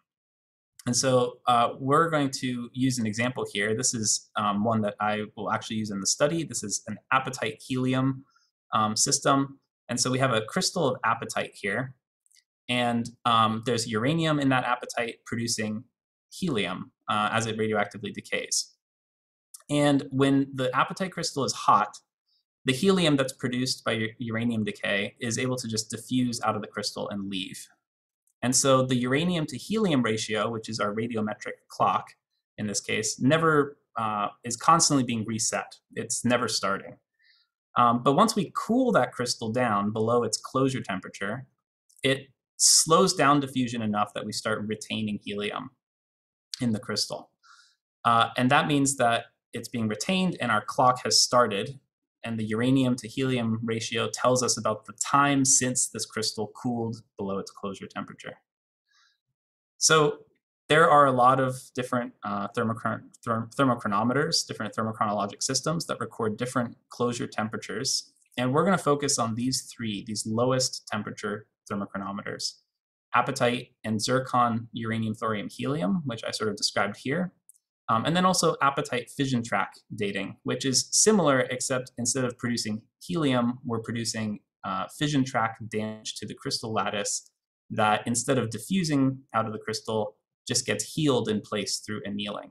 And so uh, we're going to use an example here. This is um, one that I will actually use in the study. This is an apatite helium um, system. And so we have a crystal of apatite here. And um, there's uranium in that apatite producing helium uh, as it radioactively decays. And when the apatite crystal is hot, the helium that's produced by uranium decay is able to just diffuse out of the crystal and leave. And so the uranium to helium ratio, which is our radiometric clock in this case, never uh, is constantly being reset. It's never starting. Um, but once we cool that crystal down below its closure temperature, it slows down diffusion enough that we start retaining helium in the crystal. Uh, and that means that it's being retained and our clock has started and the uranium to helium ratio tells us about the time since this crystal cooled below its closure temperature. So there are a lot of different uh, thermochron therm thermochronometers, different thermochronologic systems that record different closure temperatures. And we're going to focus on these three, these lowest temperature thermochronometers, apatite and zircon uranium thorium helium, which I sort of described here, um, and then also apatite fission track dating, which is similar, except instead of producing helium, we're producing uh, fission track damage to the crystal lattice that instead of diffusing out of the crystal, just gets healed in place through annealing.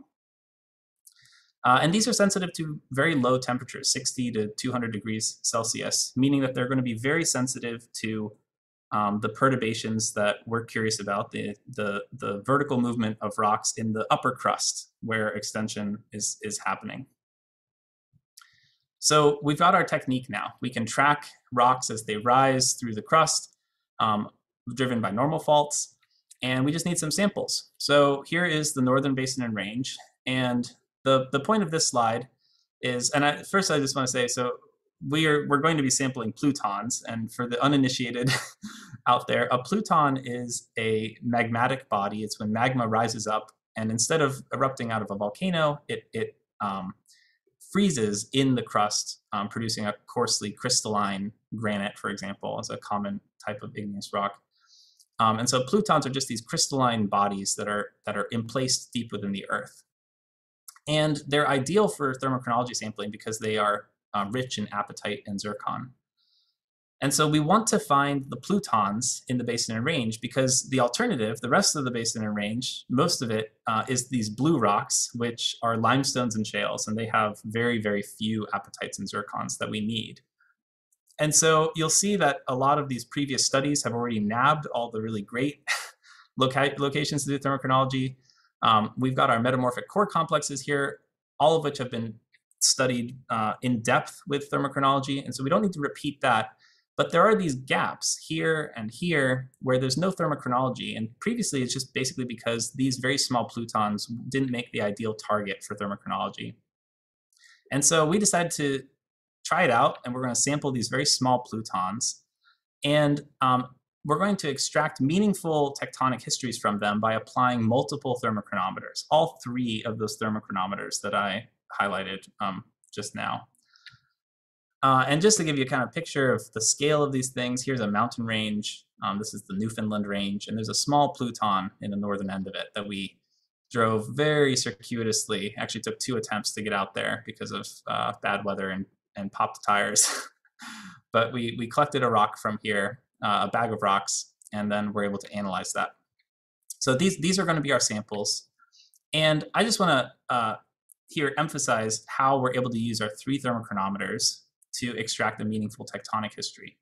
Uh, and these are sensitive to very low temperatures, 60 to 200 degrees Celsius, meaning that they're going to be very sensitive to um, the perturbations that we're curious about, the, the, the vertical movement of rocks in the upper crust where extension is, is happening. So we've got our technique now. We can track rocks as they rise through the crust, um, driven by normal faults, and we just need some samples. So here is the Northern Basin and Range, and the, the point of this slide is, and I, first I just want to say, so we are we're going to be sampling plutons and for the uninitiated out there a pluton is a magmatic body. It's when magma rises up and instead of erupting out of a volcano it it um, freezes in the crust um, producing a coarsely crystalline granite for example as a common type of igneous rock. Um, and so plutons are just these crystalline bodies that are that are emplaced deep within the earth. And they're ideal for thermochronology sampling because they are uh, rich in apatite and zircon. And so we want to find the plutons in the basin and range because the alternative, the rest of the basin and range, most of it uh, is these blue rocks, which are limestones and shales, and they have very, very few apatites and zircons that we need. And so you'll see that a lot of these previous studies have already nabbed all the really great loca locations to do thermochronology. Um, we've got our metamorphic core complexes here, all of which have been studied uh, in depth with thermochronology, and so we don't need to repeat that. But there are these gaps here and here where there's no thermochronology, and previously it's just basically because these very small plutons didn't make the ideal target for thermochronology. And so we decided to try it out, and we're going to sample these very small plutons, and um, we're going to extract meaningful tectonic histories from them by applying multiple thermochronometers, all three of those thermochronometers that I highlighted um, just now. Uh, and just to give you a kind of picture of the scale of these things, here's a mountain range. Um, this is the Newfoundland range, and there's a small pluton in the northern end of it that we drove very circuitously. Actually took two attempts to get out there because of uh, bad weather and, and popped tires. but we, we collected a rock from here, uh, a bag of rocks, and then we're able to analyze that. So these, these are going to be our samples. And I just want to uh, here emphasize how we're able to use our three thermochronometers to extract a meaningful tectonic history.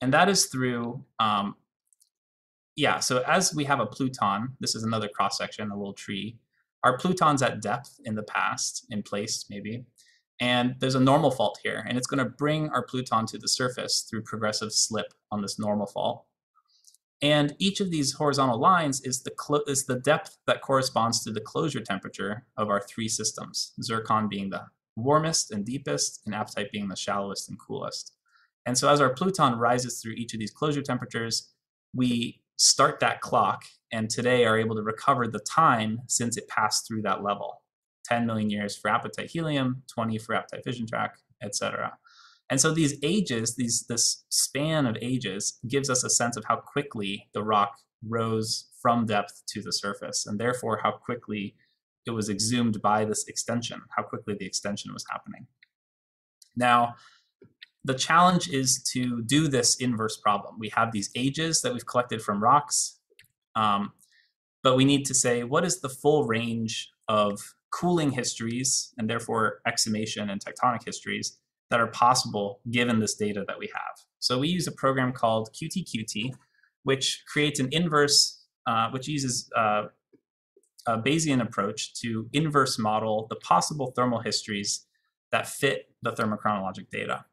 And that is through, um, yeah, so as we have a pluton, this is another cross section, a little tree. Our pluton's at depth in the past, in place maybe, and there's a normal fault here, and it's going to bring our pluton to the surface through progressive slip on this normal fault. And each of these horizontal lines is the, is the depth that corresponds to the closure temperature of our three systems, zircon being the warmest and deepest, and apatite being the shallowest and coolest. And so as our Pluton rises through each of these closure temperatures, we start that clock and today are able to recover the time since it passed through that level. 10 million years for apatite helium, 20 for apatite fission track, etc. And so these ages, these this span of ages gives us a sense of how quickly the rock rose from depth to the surface and therefore how quickly it was exhumed by this extension, how quickly the extension was happening. Now, the challenge is to do this inverse problem. We have these ages that we've collected from rocks, um, but we need to say what is the full range of cooling histories and therefore exhumation and tectonic histories that are possible given this data that we have. So we use a program called QTQT, which creates an inverse, uh, which uses uh, a Bayesian approach to inverse model the possible thermal histories that fit the thermochronologic data.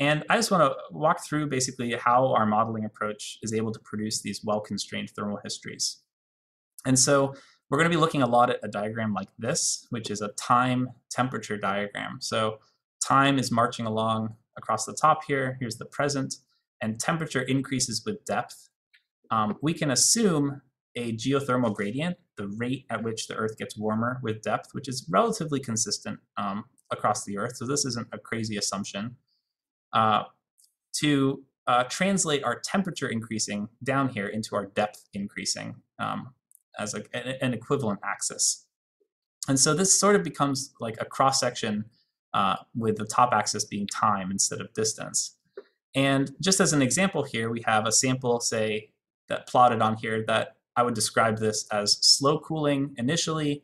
And I just want to walk through basically how our modeling approach is able to produce these well-constrained thermal histories. And so we're going to be looking a lot at a diagram like this, which is a time temperature diagram. So time is marching along across the top here. Here's the present, and temperature increases with depth. Um, we can assume a geothermal gradient, the rate at which the Earth gets warmer with depth, which is relatively consistent um, across the Earth. So this isn't a crazy assumption. Uh, to uh, translate our temperature increasing down here into our depth increasing um, as a, an equivalent axis. And so this sort of becomes like a cross section uh, with the top axis being time instead of distance. And just as an example here, we have a sample, say, that plotted on here that I would describe this as slow cooling initially.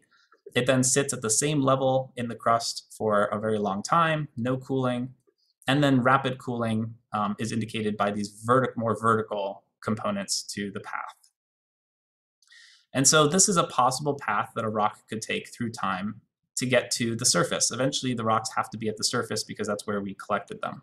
It then sits at the same level in the crust for a very long time, no cooling. And then rapid cooling um, is indicated by these vertic more vertical components to the path. And so this is a possible path that a rock could take through time to get to the surface. Eventually the rocks have to be at the surface because that's where we collected them.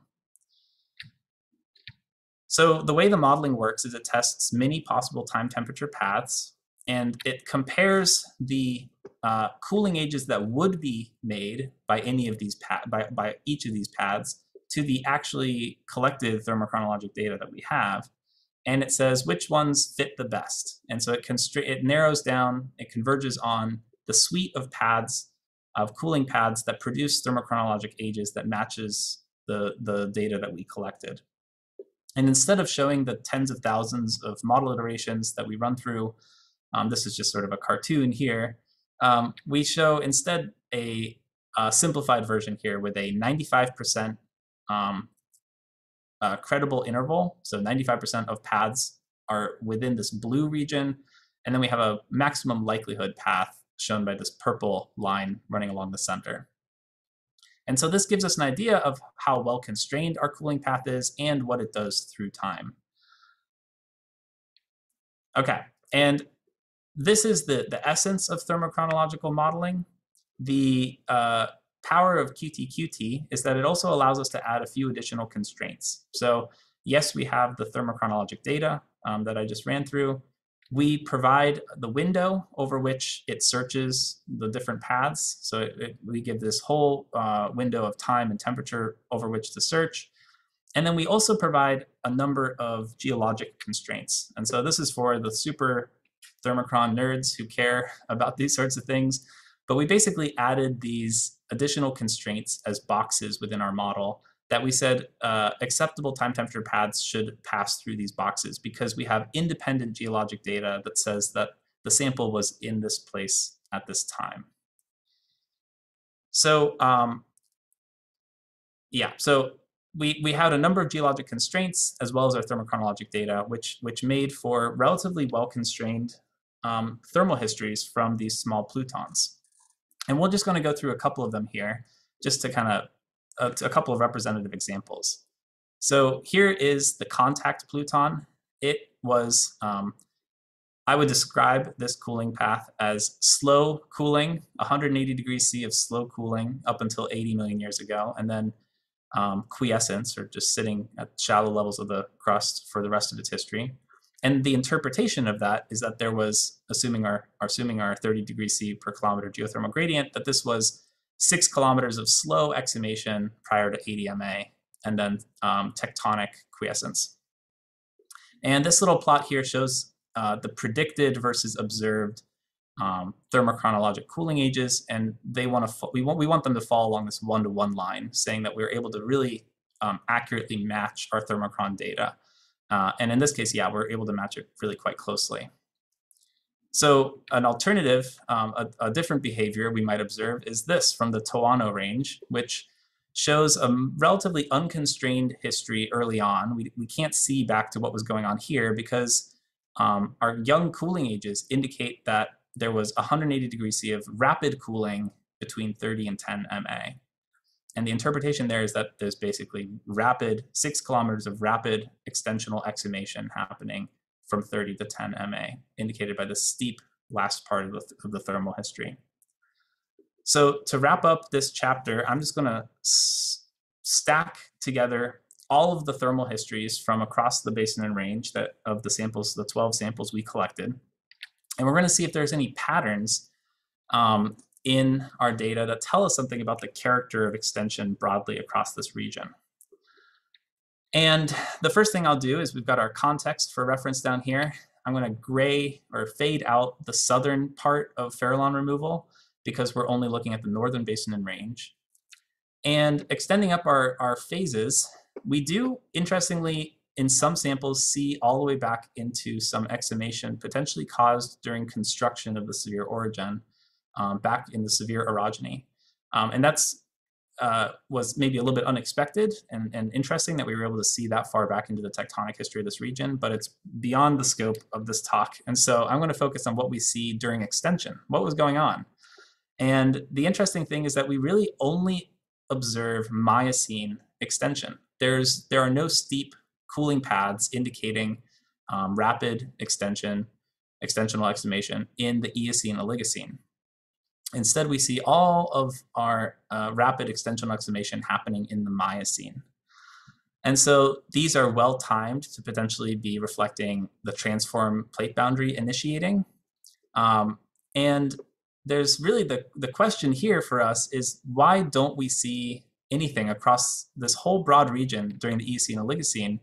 So the way the modeling works is it tests many possible time temperature paths and it compares the uh, cooling ages that would be made by any of these by, by each of these paths to the actually collected thermochronologic data that we have. And it says which ones fit the best. And so it, it narrows down, it converges on the suite of paths of cooling pads that produce thermochronologic ages that matches the, the data that we collected. And instead of showing the tens of thousands of model iterations that we run through, um, this is just sort of a cartoon here, um, we show instead a, a, simplified version here with a 95% um, uh, credible interval. So 95% of paths are within this blue region. And then we have a maximum likelihood path shown by this purple line running along the center. And so this gives us an idea of how well constrained our cooling path is and what it does through time. Okay, and this is the, the essence of thermochronological modeling. The uh, power of QTQT is that it also allows us to add a few additional constraints. So yes, we have the thermochronologic data um, that I just ran through, we provide the window over which it searches the different paths. So it, it, we give this whole uh, window of time and temperature over which to search. And then we also provide a number of geologic constraints. And so this is for the super thermochron nerds who care about these sorts of things. But we basically added these additional constraints as boxes within our model that we said uh, acceptable time temperature paths should pass through these boxes because we have independent geologic data that says that the sample was in this place at this time. So um, yeah, so we, we had a number of geologic constraints as well as our thermochronologic data, which, which made for relatively well-constrained um, thermal histories from these small plutons. And we're just going to go through a couple of them here, just to kind of a, couple of representative examples. So here is the contact pluton. It was, um, I would describe this cooling path as slow cooling, 180 degrees C of slow cooling up until 80 million years ago, and then um, quiescence, or just sitting at shallow levels of the crust for the rest of its history. And the interpretation of that is that there was, assuming our, assuming our 30 degrees C per kilometer geothermal gradient, that this was six kilometers of slow exhumation prior to 80 MA, and then um, tectonic quiescence. And this little plot here shows uh, the predicted versus observed um, thermochronologic cooling ages, and they want to we want we want them to fall along this one-to-one -one line, saying that we're able to really um, accurately match our thermochron data. Uh, and in this case, yeah, we're able to match it really quite closely. So an alternative, um, a, a, different behavior we might observe is this from the Toano range, which shows a relatively unconstrained history early on. We, we can't see back to what was going on here because um, our young cooling ages indicate that there was 180 degrees C of rapid cooling between 30 and 10 MA. And the interpretation there is that there's basically rapid, six kilometers of rapid extensional exhumation happening from 30 to 10 MA, indicated by the steep last part of the, of the thermal history. So to wrap up this chapter, I'm just gonna stack together all of the thermal histories from across the basin and range that of the samples, the 12 samples we collected. And we're gonna see if there's any patterns um, in our data that tell us something about the character of extension broadly across this region. And the first thing I'll do is we've got our context for reference down here. I'm going to gray or fade out the southern part of Farallon removal because we're only looking at the northern basin and range. And extending up our, our phases, we do, interestingly, in some samples, see all the way back into some exhumation potentially caused during construction of the Sevier orogen um, back in the Sevier orogeny. Um, and that's uh, was maybe a little bit unexpected and, and interesting that we were able to see that far back into the tectonic history of this region, but it's beyond the scope of this talk. And so I'm going to focus on what we see during extension. What was going on? And the interesting thing is that we really only observe Miocene extension. There's, there are no steep cooling paths indicating um, rapid extension, extensional exhumation in the Eocene Oligocene. Instead, we see all of our uh, rapid extensional exhumation happening in the Miocene. And so these are well timed to potentially be reflecting the transform plate boundary initiating. Um, and there's really the, the question here for us is why don't we see anything across this whole broad region during the Eocene Oligocene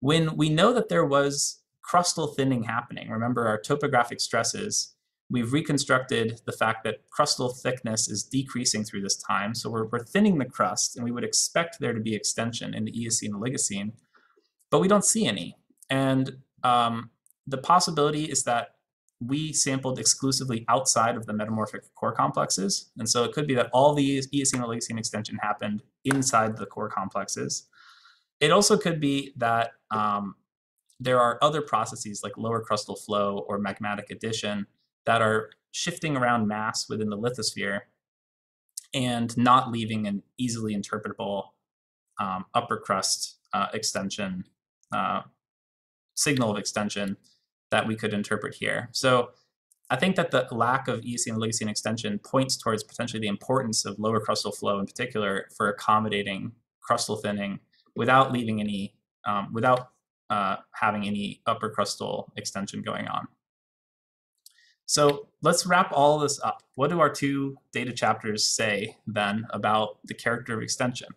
when we know that there was crustal thinning happening? Remember our topographic stresses we've reconstructed the fact that crustal thickness is decreasing through this time. So we're, we're thinning the crust, and we would expect there to be extension in the Eocene and Oligocene, but we don't see any. And um, the possibility is that we sampled exclusively outside of the metamorphic core complexes. And so it could be that all the Eocene and Oligocene extension happened inside the core complexes. It also could be that um, there are other processes like lower crustal flow or magmatic addition that are shifting around mass within the lithosphere and not leaving an easily interpretable um, upper crust uh, extension, uh, signal of extension that we could interpret here. So I think that the lack of Eocene and Oligocene extension points towards potentially the importance of lower crustal flow in particular for accommodating crustal thinning without leaving any, um, without uh, having any upper crustal extension going on. So let's wrap all this up. What do our two data chapters say then about the character of extension?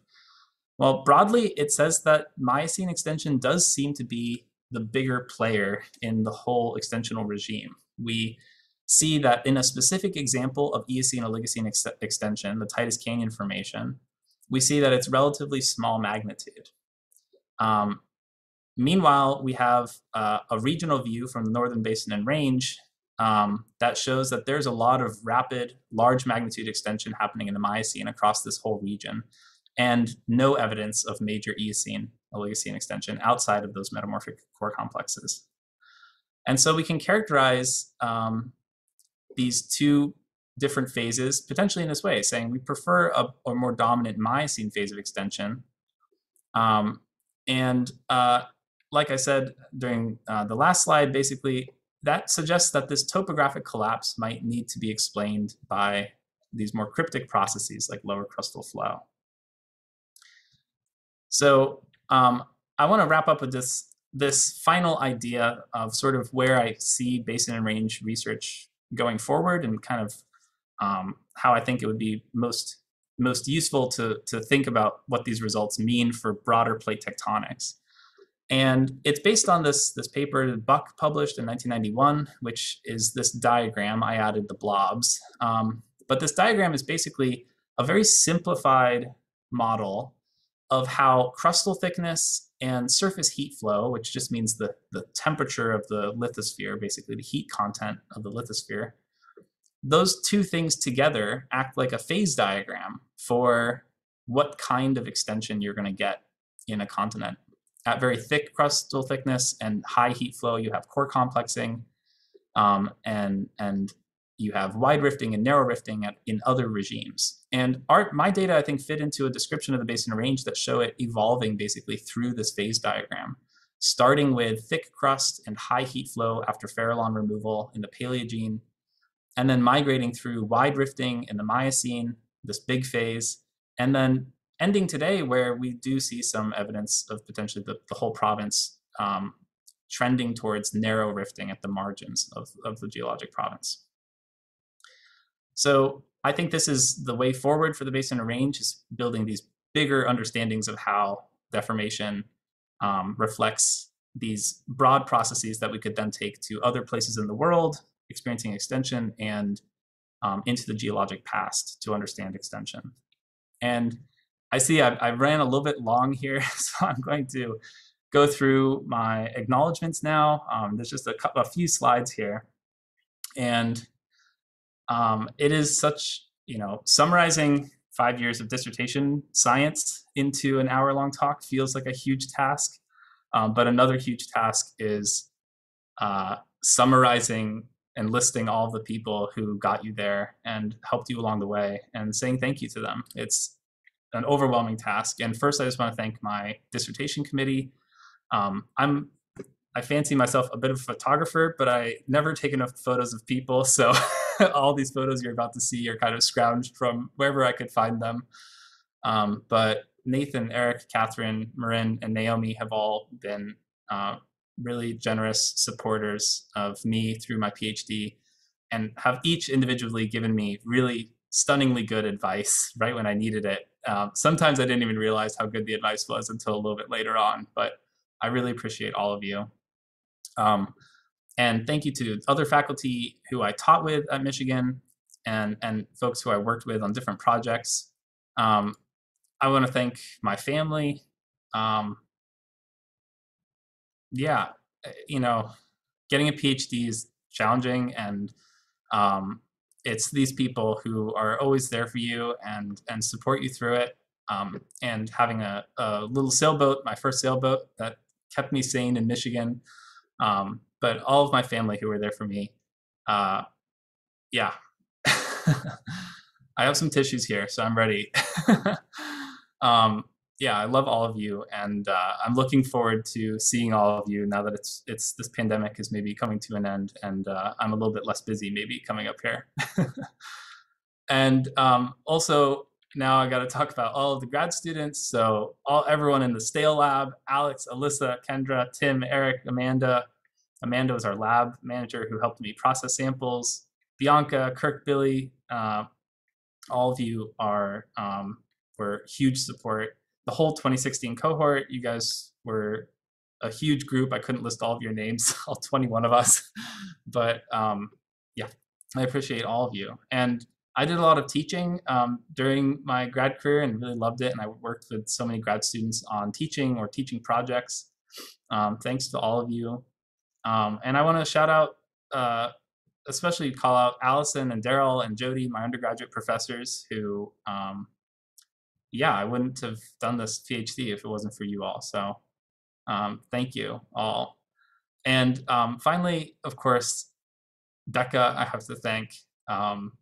Well, broadly, it says that Miocene extension does seem to be the bigger player in the whole extensional regime. We see that in a specific example of Eocene Oligocene ex extension, the Titus Canyon Formation, we see that it's relatively small magnitude. Um, meanwhile, we have uh, a regional view from the Northern Basin and Range um, that shows that there's a lot of rapid, large magnitude extension happening in the Miocene across this whole region, and no evidence of major Eocene Oligocene extension outside of those metamorphic core complexes. And so we can characterize um, these two different phases potentially in this way, saying we prefer a, a more dominant Miocene phase of extension. Um, and uh, like I said during uh, the last slide, basically that suggests that this topographic collapse might need to be explained by these more cryptic processes like lower crustal flow. So um, I want to wrap up with this this final idea of sort of where I see basin and range research going forward and kind of um, how I think it would be most most useful to, to think about what these results mean for broader plate tectonics. And it's based on this, this paper that Buck published in 1991, which is this diagram. I added the blobs. Um, but this diagram is basically a very simplified model of how crustal thickness and surface heat flow, which just means the, the temperature of the lithosphere, basically the heat content of the lithosphere, those two things together act like a phase diagram for what kind of extension you're going to get in a continent. At very thick crustal thickness and high heat flow, you have core complexing, um, and and you have wide rifting and narrow rifting at, in other regimes. And our, my data, I think, fit into a description of the basin range that show it evolving basically through this phase diagram, starting with thick crust and high heat flow after Farallon removal in the Paleogene, and then migrating through wide rifting in the Miocene, this big phase, and then ending today where we do see some evidence of potentially the, the whole province um, trending towards narrow rifting at the margins of, of the geologic province. So I think this is the way forward for the basin range is building these bigger understandings of how deformation um, reflects these broad processes that we could then take to other places in the world experiencing extension and um, into the geologic past to understand extension. And I see I, I ran a little bit long here, so I'm going to go through my acknowledgments now. Um, there's just a, a, few slides here. And um, it is such, you know, summarizing five years of dissertation science into an hour long talk feels like a huge task. Um, but another huge task is uh, summarizing and listing all the people who got you there and helped you along the way and saying thank you to them. It's an overwhelming task. And first, I just want to thank my dissertation committee. Um, I'm I fancy myself a bit of a photographer, but I never take enough photos of people. So all these photos you're about to see are kind of scrounged from wherever I could find them. Um, but Nathan, Eric, Catherine, Marin, and Naomi have all been uh, really generous supporters of me through my PhD and have each individually given me really stunningly good advice right when I needed it. Um, sometimes I didn't even realize how good the advice was until a little bit later on, but I really appreciate all of you. Um, and thank you to other faculty who I taught with at Michigan and, and folks who I worked with on different projects. Um, I want to thank my family, um, yeah, eh, you know, getting a PhD is challenging, and um, it's these people who are always there for you and and support you through it. Um, and having a, a, little sailboat, my first sailboat, that kept me sane in Michigan. Um, but all of my family who were there for me, uh, yeah. I have some tissues here, so I'm ready. um, yeah, I love all of you, and uh, I'm looking forward to seeing all of you now that it's it's this pandemic is maybe coming to an end, and uh, I'm a little bit less busy maybe coming up here. and um, also now I got to talk about all of the grad students. So all everyone in the Stale Lab, Alex, Alyssa, Kendra, Tim, Eric, Amanda. Amanda was our lab manager who helped me process samples. Bianca, Kirk, Billy, uh, all of you are um, were huge support the whole 2016 cohort. You guys were a huge group. I couldn't list all of your names, all 21 of us, but um, yeah, I appreciate all of you. And I did a lot of teaching um, during my grad career and really loved it. And I worked with so many grad students on teaching or teaching projects. Um, thanks to all of you. Um, and I want to shout out, uh, especially call out Allison and Daryl and Jody, my undergraduate professors who um, yeah, I wouldn't have done this PhD if it wasn't for you all. So um, thank you all. And um, finally, of course, Becca, I have to thank. Um,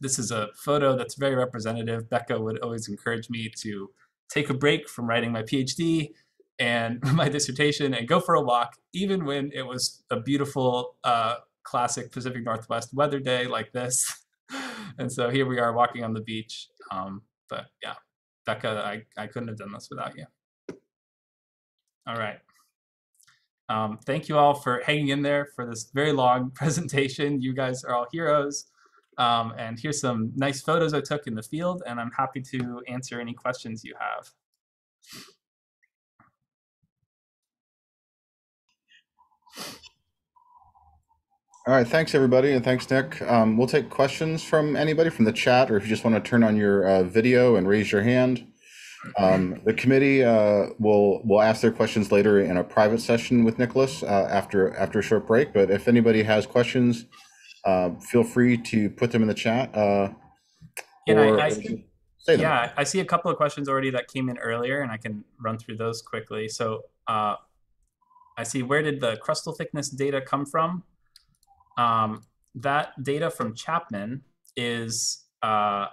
this is a photo that's very representative. Becca would always encourage me to take a break from writing my PhD and my dissertation and go for a walk, even when it was a beautiful, uh, classic Pacific Northwest weather day like this. and so here we are walking on the beach. Um, but yeah, Becca, I, I couldn't have done this without you. All right. Um, thank you all for hanging in there for this very long presentation. You guys are all heroes. Um, and here's some nice photos I took in the field, and I'm happy to answer any questions you have. All right, thanks everybody, and thanks Nick. Um, we'll take questions from anybody from the chat, or if you just want to turn on your uh, video and raise your hand. Um, the committee uh, will will ask their questions later in a private session with Nicholas uh, after after a short break. But if anybody has questions, uh, feel free to put them in the chat. Uh, And I- I- say them. Yeah, I see a couple of questions already that came in earlier, and I can run through those quickly. So uh, I see where did the crustal thickness data come from? Um, that data from Chapman is uh,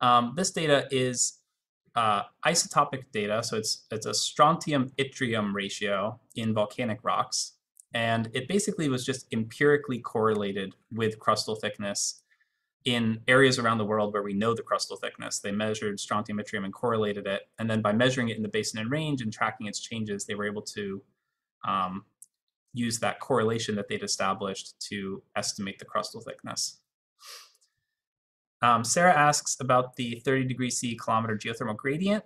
um, this data is uh, isotopic data, so it's it's a strontium yttrium ratio in volcanic rocks, and it basically was just empirically correlated with crustal thickness in areas around the world where we know the crustal thickness. They measured strontium and correlated it, and then by measuring it in the basin and range and tracking its changes, they were able to um, use that correlation that they'd established to estimate the crustal thickness. Um, Sarah asks about the 30 degree C kilometer geothermal gradient.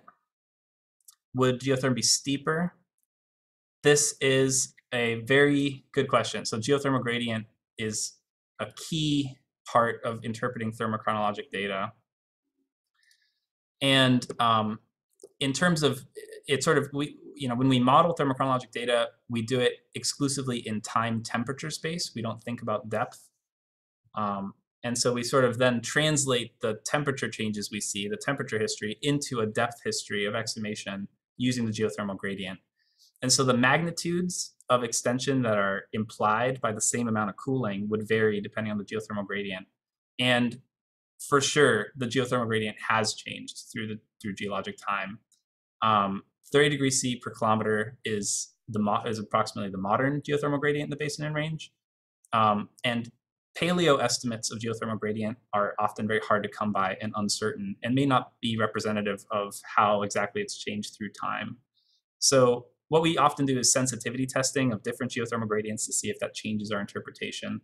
Would geotherm be steeper? This is a very good question. So geothermal gradient is a key part of interpreting thermochronologic data. And um, in terms of it sort of we you know when we model thermochronologic data, we do it exclusively in time temperature space. We don't think about depth. Um, and so we sort of then translate the temperature changes we see, the temperature history, into a depth history of exhumation using the geothermal gradient. And so the magnitudes of extension that are implied by the same amount of cooling would vary depending on the geothermal gradient. And for sure, the geothermal gradient has changed through the through geologic time. Um, 30 degrees C per kilometer is the is approximately the modern geothermal gradient in the basin and range. Um, and paleo estimates of geothermal gradient are often very hard to come by and uncertain and may not be representative of how exactly it's changed through time. So what we often do is sensitivity testing of different geothermal gradients to see if that changes our interpretation.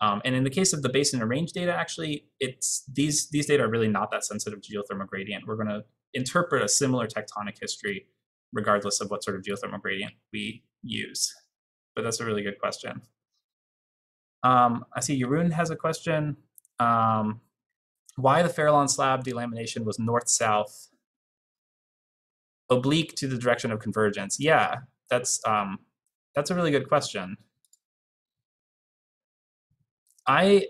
Um, and in the case of the basin and range data, actually, it's these these data are really not that sensitive to geothermal gradient. We're going to interpret a similar tectonic history regardless of what sort of geothermal gradient we use. But that's a really good question. Um, I see Jeroen has a question. Um, why the Farallon slab delamination was north-south oblique to the direction of convergence? Yeah, that's um, that's a really good question. I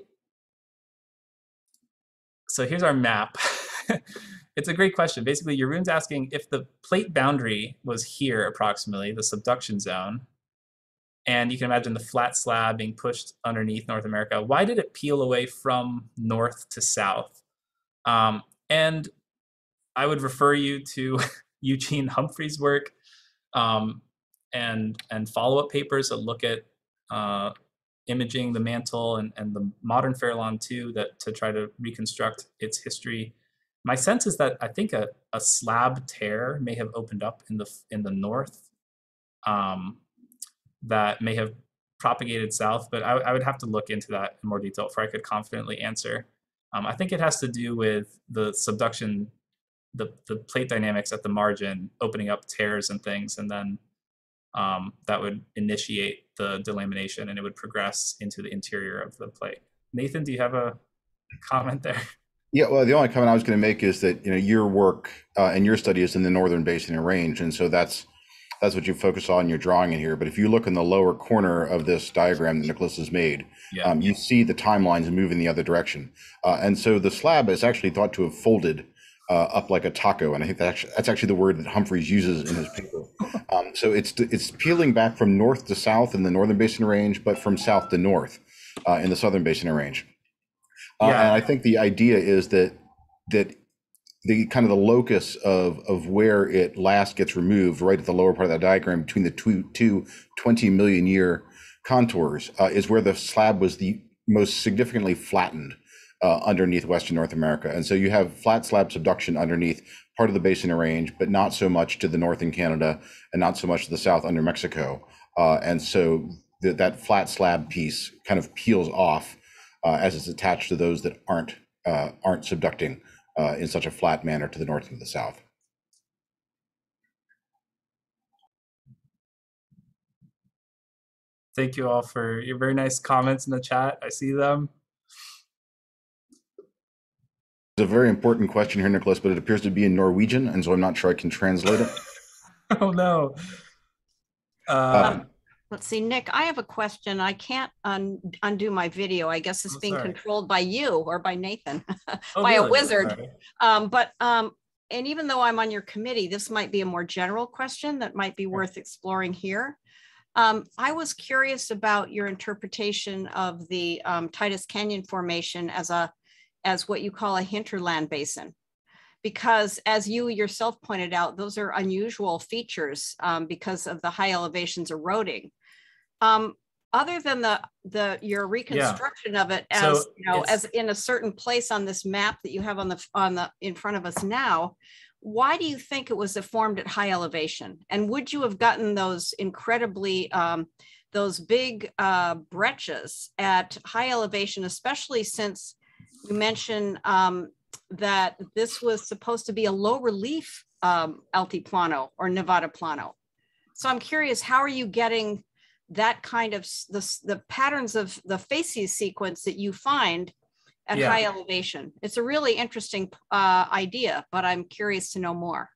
so here's our map. it's a great question. Basically, Jeroen's asking if the plate boundary was here approximately, the subduction zone, and you can imagine the flat slab being pushed underneath North America. Why did it peel away from north to south? Um, and I would refer you to Eugene Humphreys' work um, and and follow-up papers that look at uh, imaging the mantle and, and the modern Farallon too that to try to reconstruct its history. My sense is that I think a, a slab tear may have opened up in the in the north. Um, that may have propagated south, but I, I, would have to look into that in more detail before I could confidently answer. Um, I think it has to do with the subduction, the, the plate dynamics at the margin opening up tears and things, and then um, that would initiate the delamination and it would progress into the interior of the plate. Nathan, do you have a comment there? Yeah, well, the only comment I was going to make is that you know your work uh, and your study is in the northern basin and range, and so that's that's what you focus on. You're drawing in here, but if you look in the lower corner of this diagram that Nicholas has made, Yeah. um, you see the timelines move in the other direction, uh, and so the slab is actually thought to have folded uh, up like a taco, and I think that actually, that's actually the word that Humphreys uses in his paper. Um, so it's it's peeling back from north to south in the northern basin range, but from south to north uh, in the southern basin range. Uh, Yeah. And I think the idea is that that the kind of the locus of of where it last gets removed, right at the lower part of that diagram between the two, two 20 million year contours, uh, is where the slab was the most significantly flattened uh, underneath Western North America. And so you have flat slab subduction underneath part of the basin range, but not so much to the north in Canada and not so much to the south under Mexico. Uh, and so that flat slab piece kind of peels off uh, as it's attached to those that aren't uh, aren't subducting uh, in such a flat manner to the north and the south. Thank you all for your very nice comments in the chat. I see them. It's a very important question here, Nicholas, but it appears to be in Norwegian, and so I'm not sure I can translate it. Oh no. Uh, Um, Let's see, Nick, I have a question. I can't un- undo my video. I guess it's Oh, being sorry. controlled by you or by Nathan, oh, by a wizard. Um, but, um, and even though I'm on your committee, this might be a more general question that might be worth exploring here. Um, I was curious about your interpretation of the um, Titus Canyon Formation as a, as what you call a hinterland basin. Because as you yourself pointed out, those are unusual features um, because of the high elevations eroding. Um, other than the, the, your reconstruction of it So as, you know, as in a certain place on this map that you have on the, on the, in front of us now, why do you think it was formed at high elevation? And would you have gotten those incredibly, um, those big uh, breccias at high elevation, especially since you mentioned um, that this was supposed to be a low relief um, altiplano or Nevadaplano. So I'm curious, how are you getting that kind of the, the patterns of the facies sequence that you find at Yeah. high elevation? It's a really interesting uh, idea, but I'm curious to know more.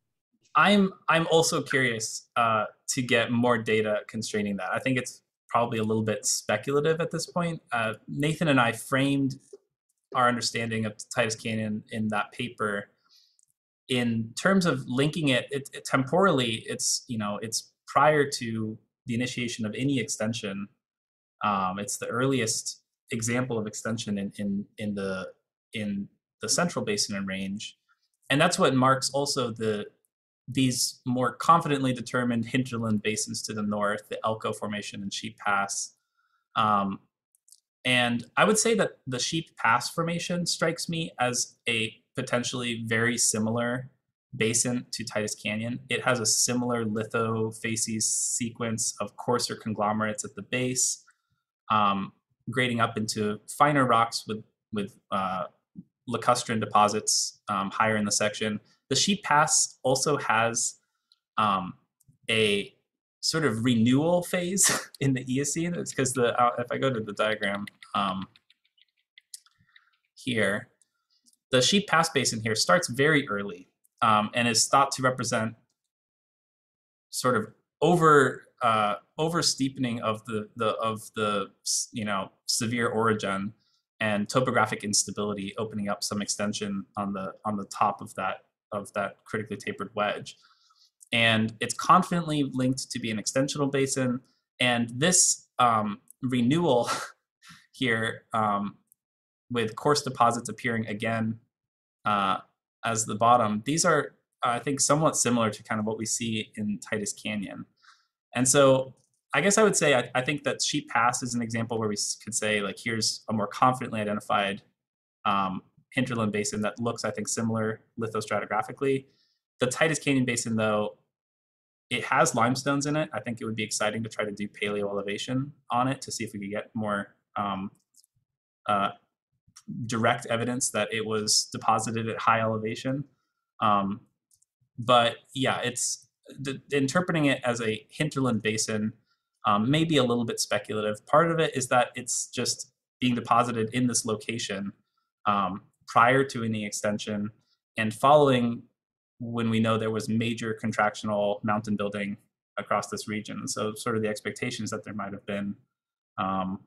I'm I'm also curious uh, to get more data constraining that. I think it's probably a little bit speculative at this point. Uh, Nathan and I framed our understanding of Titus Canyon in that paper in terms of linking it, it, it temporally. It's you know it's prior to the initiation of any extension. Um, it's the earliest example of extension in, in in the in the central basin and range, and that's what marks also the these more confidently determined hinterland basins to the north, the Elko Formation and Sheep Pass. Um, and I would say that the Sheep Pass Formation strikes me as a potentially very similar basin to Titus Canyon. It has a similar litho facies sequence of coarser conglomerates at the base, um, grading up into finer rocks with with uh, lacustrine deposits um, higher in the section. The Sheep Pass also has um, a sort of renewal phase in the Eocene. It's because the uh, if I go to the diagram um, here, the Sheep Pass Basin here starts very early um, and is thought to represent sort of over uh, over steepening of the the of the you know Sevier orogen and topographic instability, opening up some extension on the on the top of that of that critically tapered wedge. And it's confidently linked to be an extensional basin. And this um, renewal here, um, with coarse deposits appearing again uh, as the bottom, these are, I think, somewhat similar to kind of what we see in Titus Canyon. And so I guess I would say I, I think that Sheep Pass is an example where we could say, like, here's a more confidently identified um, hinterland basin that looks, I think, similar lithostratigraphically. The Titus Canyon Basin, though, it has limestones in it. I think it would be exciting to try to do paleo elevation on it to see if we could get more um, uh, direct evidence that it was deposited at high elevation. Um, but yeah, it's the, interpreting it as a hinterland basin um, may be a little bit speculative. Part of it is that it's just being deposited in this location um, prior to any extension and following when we know there was major contractional mountain building across this region. So sort of the expectations that there might have been um,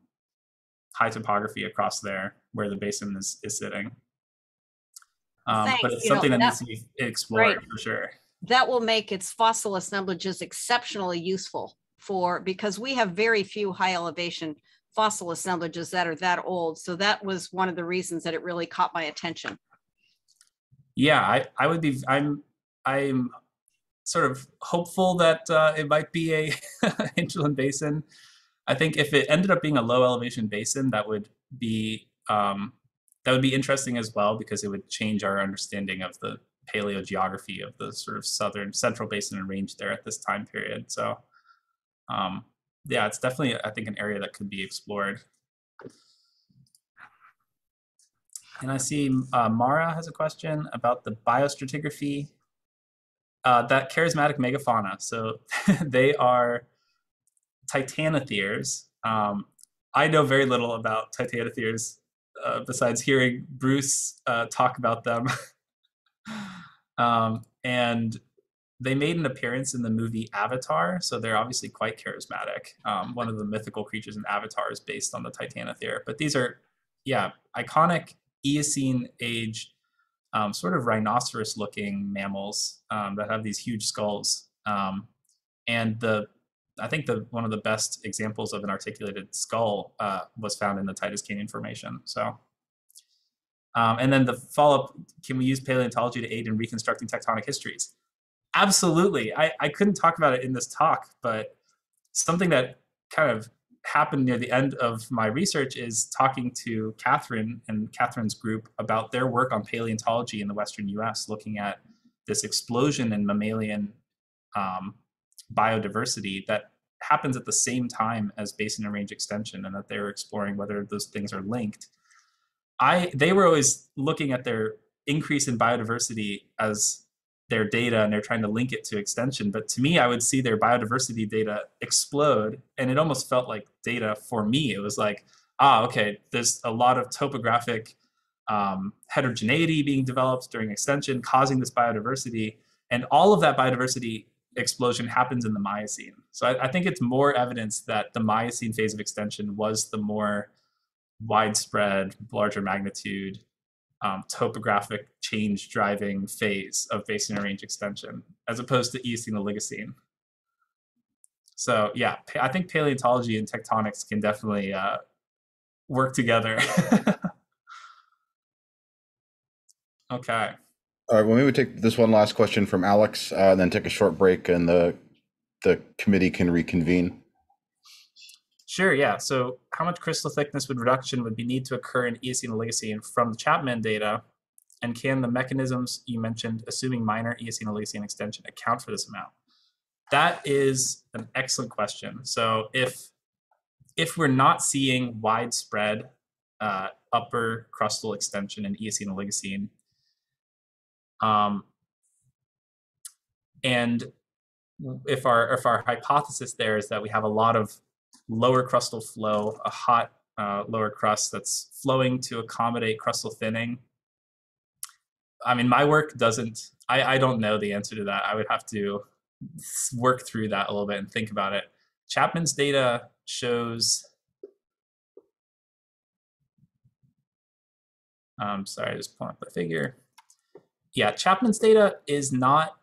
high topography across there where the basin is, is sitting. Um, Thanks. but it's You know, something that, that- needs to be explored Right. for sure. that will make its fossil assemblages exceptionally useful for, because we have very few high elevation fossil assemblages that are that old. So that was one of the reasons that it really caught my attention. Yeah, I, I would be. I'm I'm sort of hopeful that uh, it might be a hinterland basin. I think if it ended up being a low elevation basin, that would be um, that would be interesting as well because it would change our understanding of the paleogeography of the sort of southern central basin and range there at this time period. So, um, yeah, it's definitely I think an area that could be explored. And I see uh, Mara has a question about the biostratigraphy. Uh, that charismatic megafauna. So they are titanotheres. Um, I know very little about titanotheres uh, besides hearing Bruce uh, talk about them. um, and they made an appearance in the movie Avatar, so they're obviously quite charismatic. Um, one of the mythical creatures in Avatar is based on the Titanothere. But these are, yeah, iconic Eocene age, um, sort of rhinoceros looking mammals um, that have these huge skulls. Um, and the, I think the one of the best examples of an articulated skull uh, was found in the Titus Canyon Formation. So, um, and then the follow up: Can we use paleontology to aid in reconstructing tectonic histories? Absolutely. I, I couldn't talk about it in this talk, but something that kind of happened near the end of my research is talking to Catherine and Catherine's group about their work on paleontology in the Western US, looking at this explosion in mammalian um, biodiversity that happens at the same time as basin and range extension, and that they're exploring whether those things are linked. I they were always looking at their increase in biodiversity as their data and they're trying to link it to extension. But to me, I would see their biodiversity data explode. And it almost felt like data for me. It was like, ah, okay, there's a lot of topographic um, heterogeneity being developed during extension, causing this biodiversity. And all of that biodiversity explosion happens in the Miocene. So I, I think it's more evidence that the Miocene phase of extension was the more widespread, larger magnitude um, topographic change driving phase of basin range extension, as opposed to Eocene Oligocene. So yeah, I think paleontology and tectonics can definitely uh, work together. okay. All right, well, maybe we take this one last question from Alex, uh, and then take a short break, and the the committee can reconvene. Sure, yeah. So how much crustal thickness would reduction would be need to occur in Eocene and from the Chapman data? And can the mechanisms you mentioned, assuming minor Eocene and Oligocene extension, account for this amount? That is an excellent question. So if if we're not seeing widespread uh, upper crustal extension in Eocene and Oligocene, um, and if our if our hypothesis there is that we have a lot of lower crustal flow, a hot uh, lower crust that's flowing to accommodate crustal thinning. I mean, my work doesn't, I, I don't know the answer to that. I would have to work through that a little bit and think about it. Chapman's data shows, um, sorry, I just pulling up the figure. Yeah, Chapman's data is not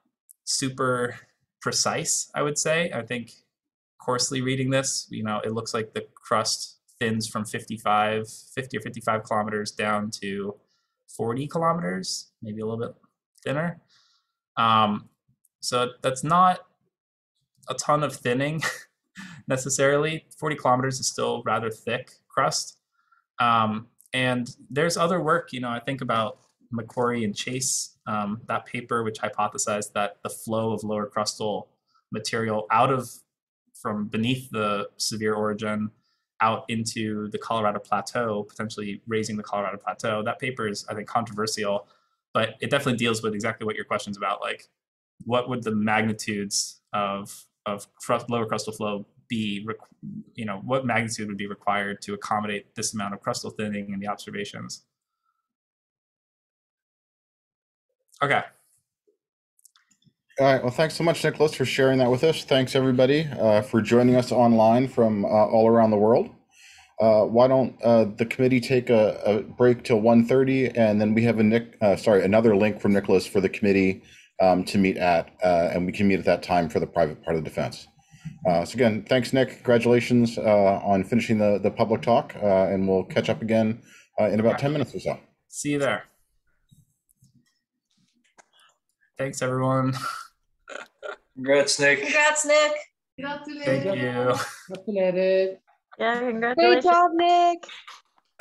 super precise, I would say. I think coarsely reading this, you know, it looks like the crust thins from 55, 50 or 55 kilometers down to 40 kilometers, maybe a little bit thinner. Um, so that's not a ton of thinning necessarily. 40 kilometers is still rather thick crust. Um, and there's other work, you know, I think about McQuarrie and Chase, um, that paper which hypothesized that the flow of lower crustal material out of from beneath the Sevier orogen out into the Colorado Plateau, potentially raising the Colorado Plateau. That paper is, I think, controversial, but it definitely deals with exactly what your question's about. Like, what would the magnitudes of of crust, lower crustal flow be? You know, what magnitude would be required to accommodate this amount of crustal thinning in the observations? Okay. All right. Well, thanks so much, Nicholas, for sharing that with us. Thanks, everybody, uh, for joining us online from uh, all around the world. uh, why don't uh, the committee take a, a break till 1.30 and then we have a Nick, uh, sorry, another link from Nicholas for the committee um, to meet at, uh, and we can meet at that time for the private part of the defense. Uh, so again, thanks, Nick. Congratulations uh, on finishing the, the public talk, uh, and we'll catch up again uh, in about 10 minutes or so. See you there. Thanks, everyone. Congrats, Nick. Congrats, Nick. Thank you. Congratulated. Yeah, Great congratulations. job, Nick.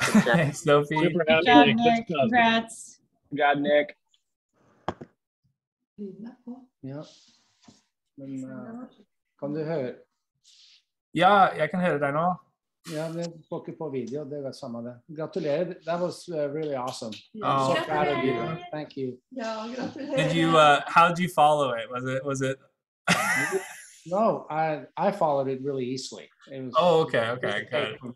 Thanks, Sophie. Super Good happy. job, Nick. Nick. Good stuff. Congrats. Nick. Ja. Men uh, kan du høre? Ja, jeg kan høre deg nå. Ja, det får ikke på video. Det er samme det. Gratulerer. That was uh, really awesome. Oh, so proud of you. Thank you. Ja, Did you? Uh, how did you follow it? Was it? Was it? No, I I followed it really easily. It was, Oh, okay, okay, good.